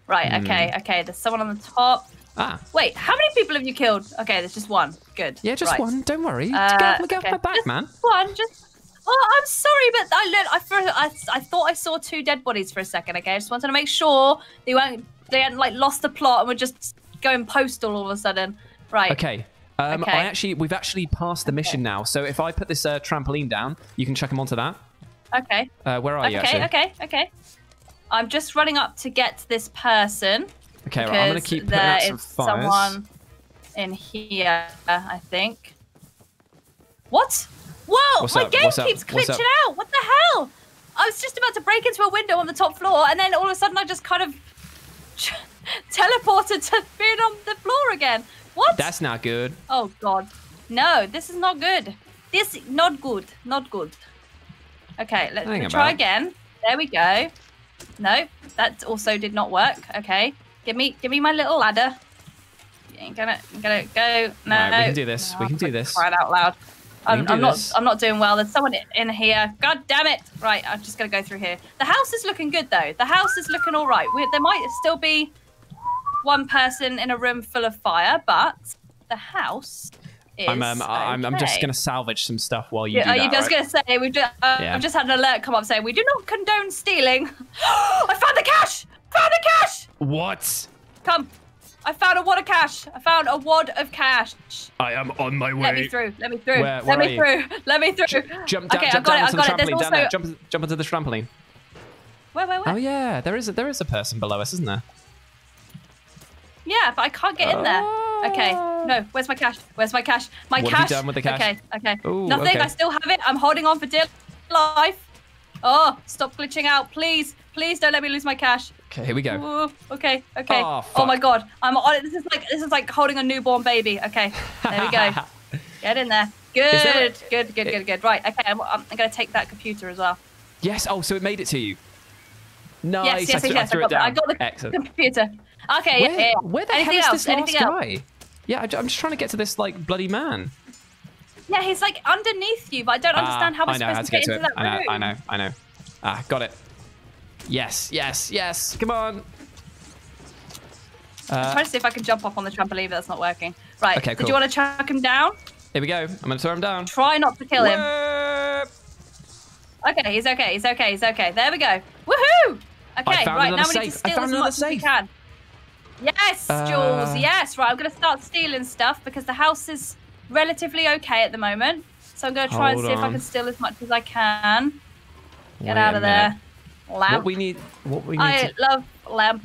Right, Hmm. okay, okay. There's someone on the top. Ah, Wait, how many people have you killed? Okay, there's just one. Good. yeah, just right. one. Don't worry. Uh, get off, get off my back, Just man. One, just. Oh, I'm sorry, but I look. I, I I thought I saw two dead bodies for a second. Okay, I just wanted to make sure they weren't they hadn't like lost the plot and were just going postal all of a sudden. Right. Okay. Um, Okay. I actually, we've actually passed the mission now. So if I put this uh, trampoline down, you can chuck him onto that. Okay. Uh, where are you Okay. Okay. Okay. I'm just running up to get this person. Okay, right, I'm gonna keep putting there out some is fires. someone in here, I think. What? Whoa! What's my up? game What's keeps What's glitching out. What the hell? I was just about to break into a window on the top floor, and then all of a sudden I just kind of teleported to being on the floor again. What? That's not good. Oh god. No, this is not good. This not good. Not good. Okay, let's try about. again. There we go. No, that also did not work. Okay. Give me give me my little ladder. You ain't gonna I'm gonna go. No, Right, we can do this. We can do this. Crying out loud. I'm, I'm not. this. I'm not doing well. There's someone in here. God damn it! Right, I'm just gonna go through here. The house is looking good though. The house is looking all right. There might still be one person in a room full of fire, but the house is. I'm, um, I'm, I'm just gonna salvage some stuff while you Yeah, do that. you just right? gonna say we've just? Uh, Yeah. I've just had an alert come up saying we do not condone stealing. I found the cash. Found the cash. What? Come. I found a wad of cash. I found a wad of cash. I am on my way. Let me through. Let me through. Where- where Let me through. Let me through. Jump down, okay, jump down it. Onto the got it. There's trampoline. also. Down there. Jump, jump onto the trampoline. Where, where, where? Oh yeah, there is a, there is a person below us, isn't there? Yeah, but I can't get in there. Okay. No. Ah. Where's my cash? Where's my cash? My What have you cash. done with the cash? Okay. Okay. Ooh, Nothing. okay. I still have it. I'm holding on for dear life. Oh, stop glitching out, please. Please don't let me lose my cash. Okay, here we go. Ooh, okay, okay. Oh, Oh, my god, I'm on. it. This is like this is like holding a newborn baby. Okay, there we go. Get in there. Good, there a- good, good, good, good. Right. Okay, I'm, I'm gonna take that computer as well. yes. Oh, so it made it to you. Nice. yes, yes, I threw, yes. I threw got it the, down. I got the Excellent. computer. Okay, Where, yeah, yeah. where the Anything hell else? is this Anything last else? guy? Yeah, I, am just trying to get to this like bloody man. Yeah, he's like underneath you, but I don't understand Ah, how we're I know supposed to to get, to into it. that I know, room. I know, I know. Ah, got it. Yes, yes, yes. Come on. I'm Uh, trying to see if I can jump off on the trampoline, but that's not working. Right. Okay, Did you want to chuck him down? here we go. I'm gonna throw him down. Try not to kill him. Okay, he's okay. He's okay. He's okay. There we go. Woohoo! Okay, right now we need to steal as much as we can. Yes, Uh, Jules. Yes. Right, I'm gonna start stealing stuff because the house is relatively okay at the moment. So I'm gonna try and see if I can steal as much as I can. Get Wait out of there. Lamp. What we need? What we need? I to, love lamp.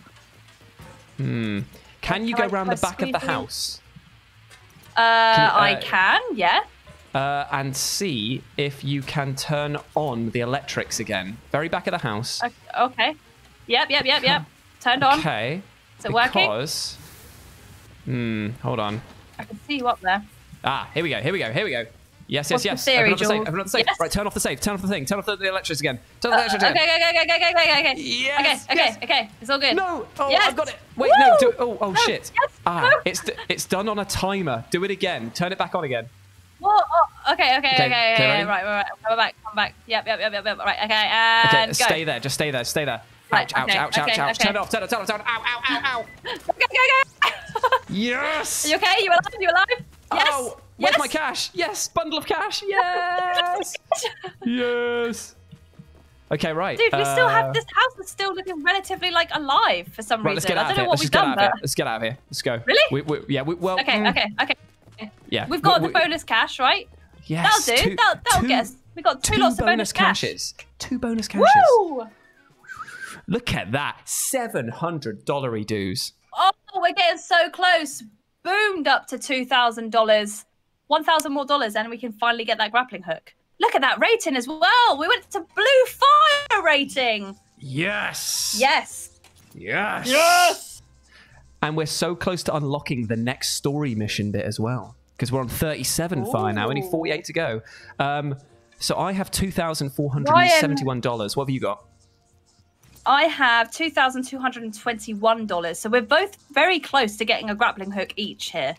hmm. Can you Can go I- round the back of the house Uh, uh, I can. Yeah. uh, and see if you can turn on the electrics again? Very back of the house. Okay. Yep. Yep. Yep. Yep. Turned on. Okay. Is it working? Because. Hmm. Hold on. I can see you up there. Ah, here we go. Here we go. Here we go. Yes, yes, What's the yes. theory, open up the safe. Open up the safe. Yes? Right, turn off the safe. Turn off the thing. Turn off the, the electrics again. Turn Uh, off the okay. electrics Okay. again. Okay. Okay. Okay. Okay. Okay. Yes, Okay. Okay. yes. Okay. It's all good. No! Oh, Yes. I've got it. Wait, Woo! no. Do, oh, oh, No, shit. yes, Ah, no. it's d- it's done on a timer. Do it again. Turn it back on again. Whoa, oh, okay, okay, okay, Okay, okay, okay, okay, right, right, right. Come back, come back. Yep, yep, yep, yep, yep. Right, okay, and Okay, go. stay there. Just stay there. Stay there. Ouch, ouch, okay, ouch, ouch, okay, ouch. okay. Turn it off. Turn it. Turn it. Turn it. Ow, ow, ow, ow. Okay, okay, okay. Yes. Are you okay? You alive? You alive? Yes. Oh, where's yes. my cash? Yes, bundle of cash. Yes. yes. Okay, right. Dude, we still uh, have this house is still looking relatively like alive for some Right, let's reason. get I don't of here. know what Let's we've get done, out of here. but Let's get out of here. Let's go. Really? We, we, yeah. We, well. okay, mm, okay, okay. Yeah. We've got we- the we- bonus cash, right? Yes. That'll do. two- that'll that'll two- get us. We got two, Two lots of bonus bonus cash. cashes. Two bonus cashes. Woo! Look at that. 700 dollary dues. Oh, we're getting so close. Boomed up to two thousand dollars, one thousand more dollars, and we can finally get that grappling hook. Look at that rating as well. We went to blue fire rating. Yes. Yes. Yes. Yes. And we're so close to unlocking the next story mission bit as well. Because we're on 37 fire now, only 48 to go. Um, so I have $2,471. What have you got? I have two thousand two hundred and twenty-one dollars. So we're both very close to getting a grappling hook each here.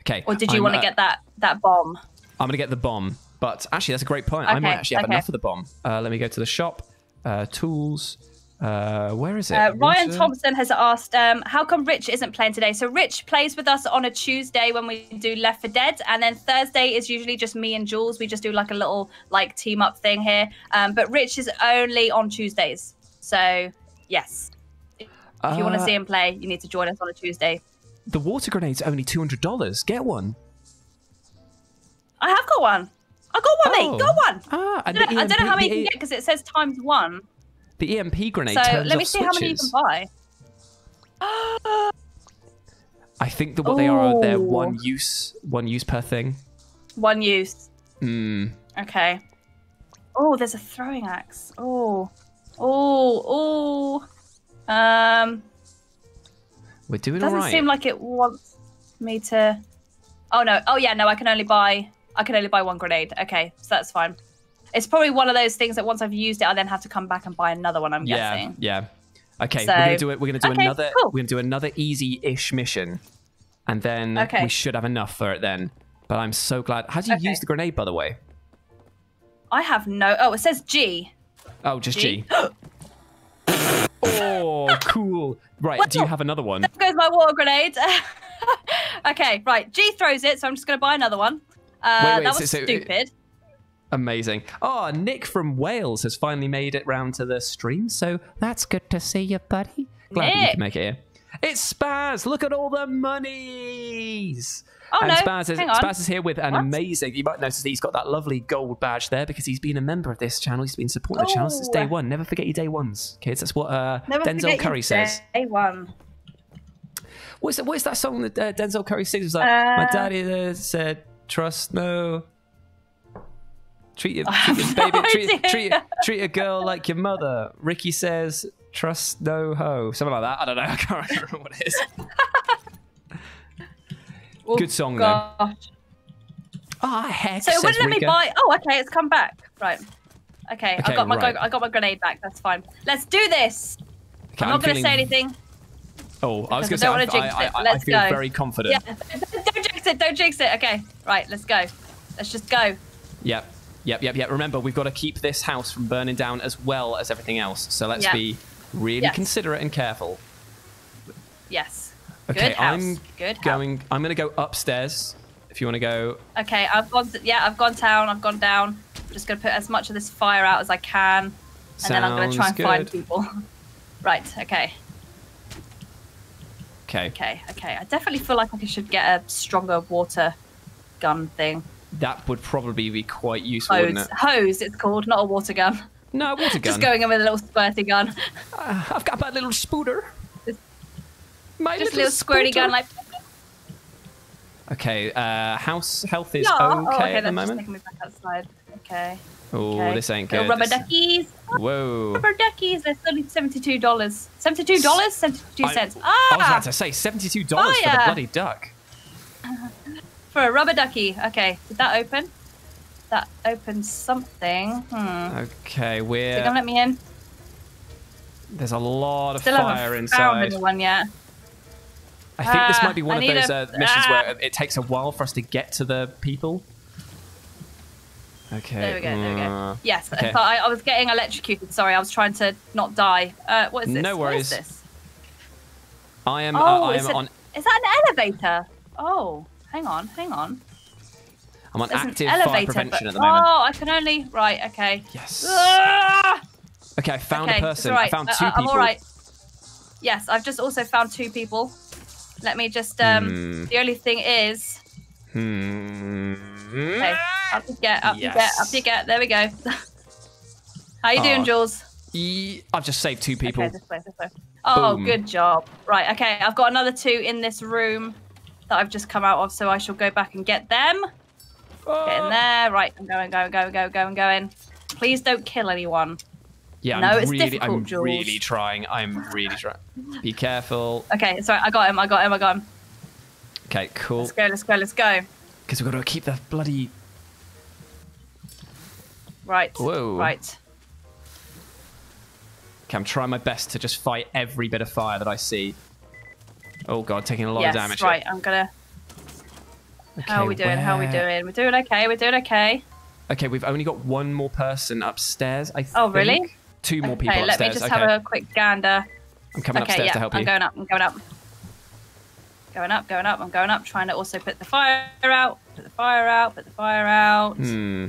Okay. Or did you I'm, want to uh, get that that bomb? I'm going to get the bomb. But actually, that's a great point. I might actually have okay. enough of the bomb. Uh, let me go to the shop. Uh, tools. Uh, where is it? Uh, Ryan Thompson has asked, um, how come Rich isn't playing today? So Rich plays with us on a Tuesday when we do Left 4 Dead, and then Thursday is usually just me and Jules. We just do like a little like team up thing here. Um, but Rich is only on Tuesdays. So yes, if you want to Uh, see him play, you need to join us on a Tuesday. The water grenade's only $200. Get one. I have got one. I got one, Oh. mate. Got one. Ah, I don't, know, I don't know how many you can get because it says times one. The EMP grenade So let me see how many you can switches. buy. I think that what they are, they're Ooh. one use, one use per thing. One use. Hmm. Okay. Oh, there's a throwing axe. Oh, oh, oh. Um, We're doing all doesn't right. seem like it wants me to. Oh no. Oh yeah. No, I can only buy. I can only buy one grenade. Okay, so that's fine. It's probably one of those things that once I've used it, I then have to come back and buy another one. I'm yeah, guessing. yeah. Okay, So- we're gonna do it. We're gonna do Okay, another. cool. We're gonna do another easy-ish mission, and then Okay. we should have enough for it then. But I'm so glad. How do you Okay. use the grenade, by the way? I have no. Oh, it says G. Oh, just G. G. oh, cool. Right. Do you have another one? There goes my water grenade. okay, right. G throws it, so I'm just going to buy another one. Uh, Wait, wait, that was so- stupid. Amazing. Oh, Nick from Wales has finally made it round to the stream, so that's good to see you, buddy. Glad that you can make it here. It's Spaz. Look at all the monies. Oh, and no, Spaz is. Spaz is here with an What? amazing. You might notice that he's got that lovely gold badge there because he's been a member of this channel. He's been supporting the channel since Oh. day one. Never forget your day ones, kids. That's what uh, Denzel Curry says. Day one. What's that, what's that song that uh, Denzel Curry sings? It's like, my Uh, daddy uh, said, trust no. Treat your, treat your no baby, treat, treat, treat a girl like your mother. Ricky says, trust no hoe. Something like that. I don't know. I can't remember what it is. Oh, Good song, though. gosh. Ah, heck. So it wouldn't let me buy. Oh, okay, it's come back. Right. Okay, Okay, I got my right. I got my grenade back. That's fine. Let's do this. Okay, I'm not going to feeling- say anything. Oh, I was going to say, I I, don't wanna jinx I, it. I, I Let's feel go. very confident. Yeah. don't jinx it. Don't jinx it. Okay. Right. Let's go. Let's just go. Yep. Yep, yep, yep. Remember, we've got to keep this house from burning down as well as everything else. So let's Yep. be really Yes. considerate and careful. Yes. Okay, Good house. I'm Good house. going. I'm going to go upstairs. If you want to go, Okay, I've gone. yeah, I've gone down. I've gone down. I'm just gonna put as much of this fire out as I can, and then I'm gonna try and Sounds find people. right. Okay. okay, Okay. Okay. I definitely feel like I should get a stronger water gun thing. that would probably be quite useful, Hose. wouldn't it? Hose. It's called, not a water gun. No, water gun. Just going in with a little squirty gun. Uh, I've got my little spooter. Just- My Just a little squirty gun, like. Okay, uh, house health is Yeah. okay, oh, okay. at the That's moment. taking me back outside. Okay. Oh, okay. this ain't Little good. Rubber duckies. Whoa. Rubber duckies. They're only seventy-two dollars. Seventy-two dollars. Seventy-two I- cents. I was Ah, about to say seventy-two dollars for the bloody duck. for a rubber ducky. Okay. Did that open? That opens something. Hmm. Okay, Is it we're gonna let me in? there's a lot of Still fire haven't found inside. anyone yet. I think this Ah, might be one I of those a- uh, missions ah. where it takes a while for us to get to the people. Okay. There we go. There we go. uh, Yes. okay. I thought I, I was getting electrocuted. Sorry, I was trying to not die. Uh, what is this? No worries. What is worries. this? I am. Oh, uh, I is am it- on. Is that an elevator? Oh, hang on, hang on. I'm on There's an active fire elevator, prevention but- at the moment. Oh, I can only. Right. Okay. Yes. Ah! Okay, I found okay, a person. all right. I found I- two I- people. I'm all right. Yes, I've just also found two people. Let me just. Um. Hmm. The only thing is. Hmm. Okay. Up you get. Up you get. Up you get. There we go. How you doing, Oh, Jules? I've just saved two people. Okay, this way, this way. Oh, Boom. good job. Right. Okay, I've got another two in this room that I've just come out of, so I shall go back and get them. Get in there. Right. I'm going, going, going, going, going, going. Please don't kill anyone. Yeah, No, I'm it's really, difficult, I'm really trying. I'm really trying. Be careful. Okay. Sorry. I got him. I got him. I got him. Okay, cool. Let's go. Let's go. Let's go. Because we've got to keep the bloody. Right. Whoa. Right. Okay, I'm trying my best to just fight every bit of fire that I see. Oh god, taking a lot yes. of damage. here. right. I'm gonna. How are we Okay, doing? How are we doing? We're doing okay. We're doing okay. Okay, we've only got one more person upstairs. I think. Oh, really? Two more people okay. Let me just okay, have a quick gander. I'm coming okay. upstairs Yeah. to help you. I'm going up. I'm going up. Going up. Going up. I'm going up. Trying to also put the fire out. Put the fire out. Put the fire out. Hmm.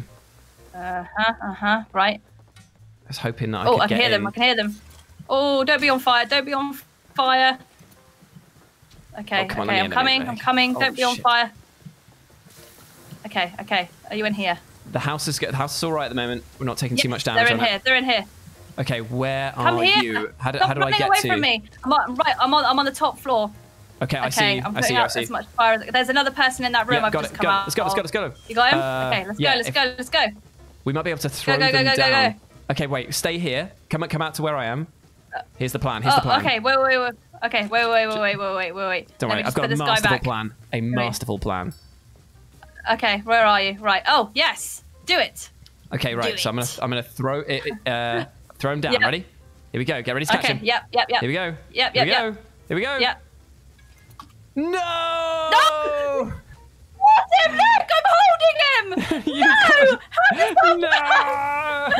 Uh huh. Uh huh. Right. I was hoping that I oh, I can hear them. I can hear them. Oh, don't be on fire. Don't be on fire. Okay. Oh, on, okay. I'm in, coming. in. I'm coming. Oh, don't be on shit. fire. Okay. Okay. Are you in here? The house is good. The house is all right at the moment. We're not taking too much damage They're in here. it. They're in here. Okay, where Come are here. you? How do, Stop how do I get away to from me. I'm on, right. I'm on. I'm on the top floor. Okay, I okay. see. I'm I see. I out see. as much fire. as- There's another person in that room. Yeah, I've just it. come out. Let's go. Let's go. Let's go. You got him? Uh, okay. Let's yeah, go. Let's if- go. Let's go. We might be able to throw go, go, them go, go, down. go. Okay, wait. Stay here. Come come out to where I am. Here's the plan. Here's Oh, the plan. okay. Wait, wait, wait. Okay. Wait, wait, wait, wait, wait, wait, wait, wait. Don't Let worry. I've got a masterful plan. A masterful plan. Okay. Where are you? Right. Oh, yes. Do it. Okay, right. Do So I'm gonna. I'm gonna throw it. Uh, throw him down. Yep. Ready? Here we go. Get ready to catch Okay. him. Yep. Yep. Yep. Here we go. Yep, Here we yep, go. Here we go. Yep. No! No! What him? Look, I'm holding him. You no. got- How did that no!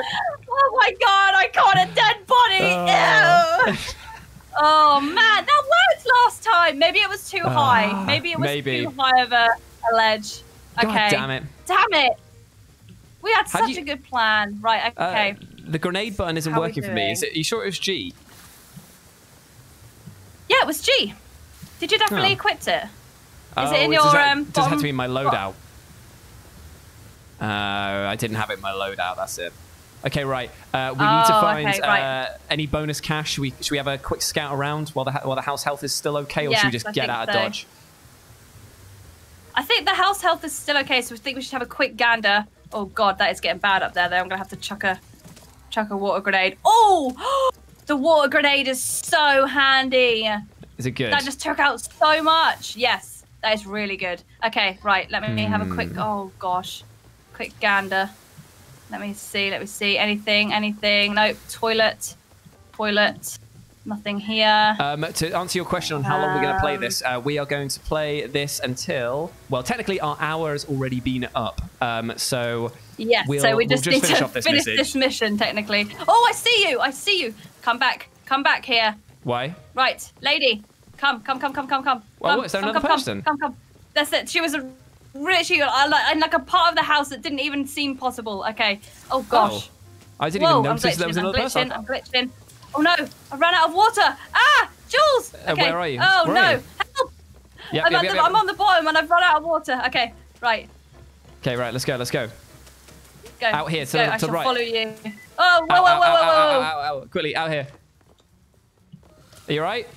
Oh my god! I caught a dead body. Oh. Ew. Oh man, that worked last time. Maybe it was too Ah, high. Maybe it was maybe. too high of a, a ledge. Okay. God damn it. Damn it. We had How such you- a good plan. Right. Uh, Okay. The grenade button isn't How working for me. Is it? Are you sure it was G? yeah, it was G. Did you definitely Oh. equip it? Is it in does your, that, um, does it have bottom- to be in my loadout? Uh, I didn't have it in my loadout. That's it. Okay, right. Uh, we need to Oh, find okay, right. uh, any bonus cash. Should we should we have a quick scout around while the ha- while the house health is still okay, or should we just I get think out of dodge? I think the house health is still okay, so I think we should have a quick gander. Oh god, that is getting bad up there. Though I'm gonna have to chuck a chuck a water grenade. Oh, the water grenade is so handy. Is it good? That just took out so much. Yes, that is really good. Okay, right. Let me have a quick. Hmm. Oh gosh, quick gander. Let me see. Let me see. Anything? Anything? Nope. Toilet. Toilet. Nothing here. Um, to answer your question on how long we're going to play this, uh, we are going to play this until well, technically our hour has already been up. Um, so yes, we'll- so we we'll just, just need finish to off this finish message. this mission technically. Oh, I see you! I see you! Come back! Come back here! why? Right, lady, come, come, come, come, come, come. Well, come, what, is there come, another come, person? Come, come, come. That's it. She was a really uh, like, like a part of the house that didn't even seem possible. Okay. Oh gosh. I didn't Whoa, even notice there was glitching, I'm another person. I'm glitching. Oh no, I ran out of water. Ah, Jules. Uh, Okay. where are you? Oh Where no, you? help! Yep, I'm, yep, the, yep. I'm on the bottom and I've run out of water. Okay, right, Okay, right, let's go, let's go. go. Out here, to go. the- I to the shall right. follow you. Oh, whoa, Ow, whoa, ow, whoa, ow, whoa, whoa. Quickly, out here. Are you right?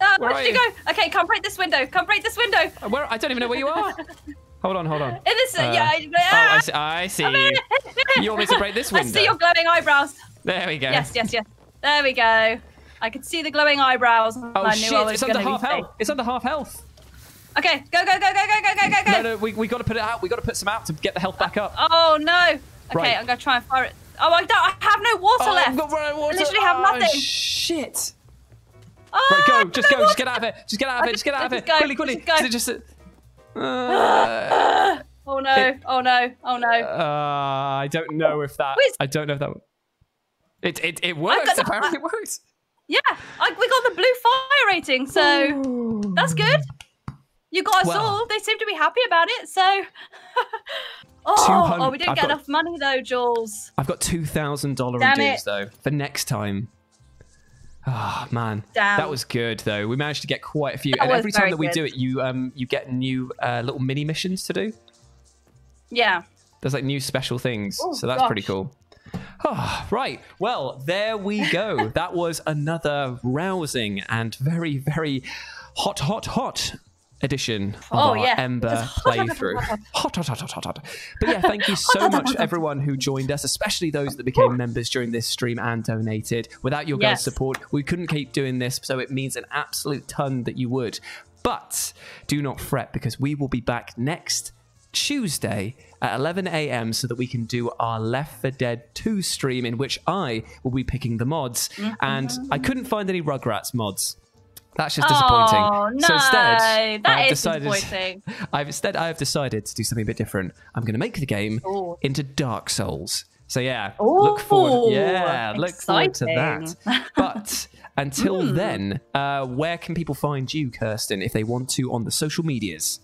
Ah, Where did you? go? Okay, come break this window. Come break this window. Uh, Where? I don't even know where you are. hold on, hold on. In this, Uh, yeah. I- Oh, I ah, see, I see. You want me to break this window? I see your glowing eyebrows. There we go. Yes, yes, yes. There we go. I could see the glowing eyebrows. and Oh I knew shit! I was It's under half safe. health. It's under half health. Okay, go, go, go, go, go, go, go, go, go. No, no, we, we got to put it out. We got to put some out to get the health back up. Oh no. Okay, Right. I'm gonna try and fire it. Oh, I don't. I have no water oh, left. I've got running water. I literally have Oh, nothing. shit! Oh, Right, go. Just go. Just get out of it. Just get out of it. Just get out of it. Quickly, quickly. just go. Is it just? a- Uh, Oh no. It- oh no. Oh no. uh, I don't know if that. Wait. I don't know if that. It it it works. the- Apparently, it works. yeah, I, we got the blue fire rating, so that's good. You got us Well- all. They seem to be happy about it. So. oh, oh, we didn't I've get got- enough money though, Jules. I've got two thousand dollar dues though for next time. Ah man, Damn. that was good though. We managed to get quite a few, That and every time that we good. do it, you um you get new uh, little mini missions to do. Yeah. There's like new special things, Oh, so that's gosh. pretty cool. Ah, right. Well, there we go. that was another rousing and very, very hot, hot, hot edition of Oh, our yeah. Embr hot, playthrough. hot, hot. Hot, hot, hot, hot, hot, hot. But yeah, thank you so much, everyone who joined us, especially those that became members during this stream and donated. Without your guys' support, we couldn't keep doing this, so it means an absolute ton that you would. But do not fret because we will be back next Tuesday at 11 a.m. so that we can do our Left 4 Dead 2 stream in which I will be picking the mods. And I couldn't find any Rugrats mods. That's just disappointing. Oh, no. So instead, That I've is decided, disappointing. I've instead I have decided to do something a bit different. I'm going to make the game Ooh. into Dark Souls. So yeah, look forward. Ooh, Yeah, look forward to that. But until Hmm. then, uh, where can people find you, Kirsten, if they want to on the social medias?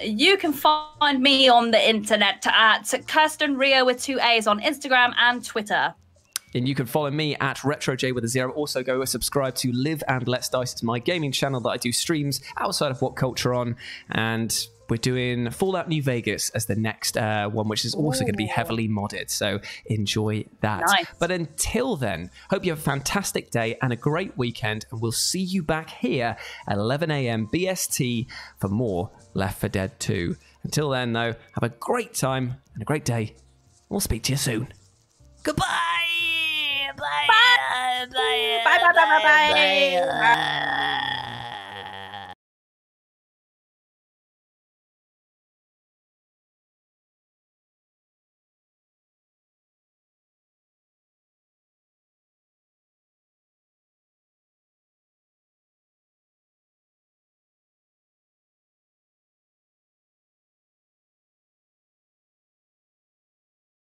You can find me on the internet at Kirsten Rio with two A's on Instagram and Twitter. And you can follow me at RetroJ with a zero. Also, go subscribe to Live and Let's Dice. It's my gaming channel that I do streams outside of WhatCulture on. And we're doing Fallout New Vegas as the next uh, one, which is also going to be heavily modded. So enjoy that. Nice. But until then, hope you have a fantastic day and a great weekend. And we'll see you back here at 11 a.m. BST for more Left 4 Dead 2. Until then, though, have a great time and a great day. We'll speak to you soon. Goodbye. Bye. Bye, bye, bye, bye, bye.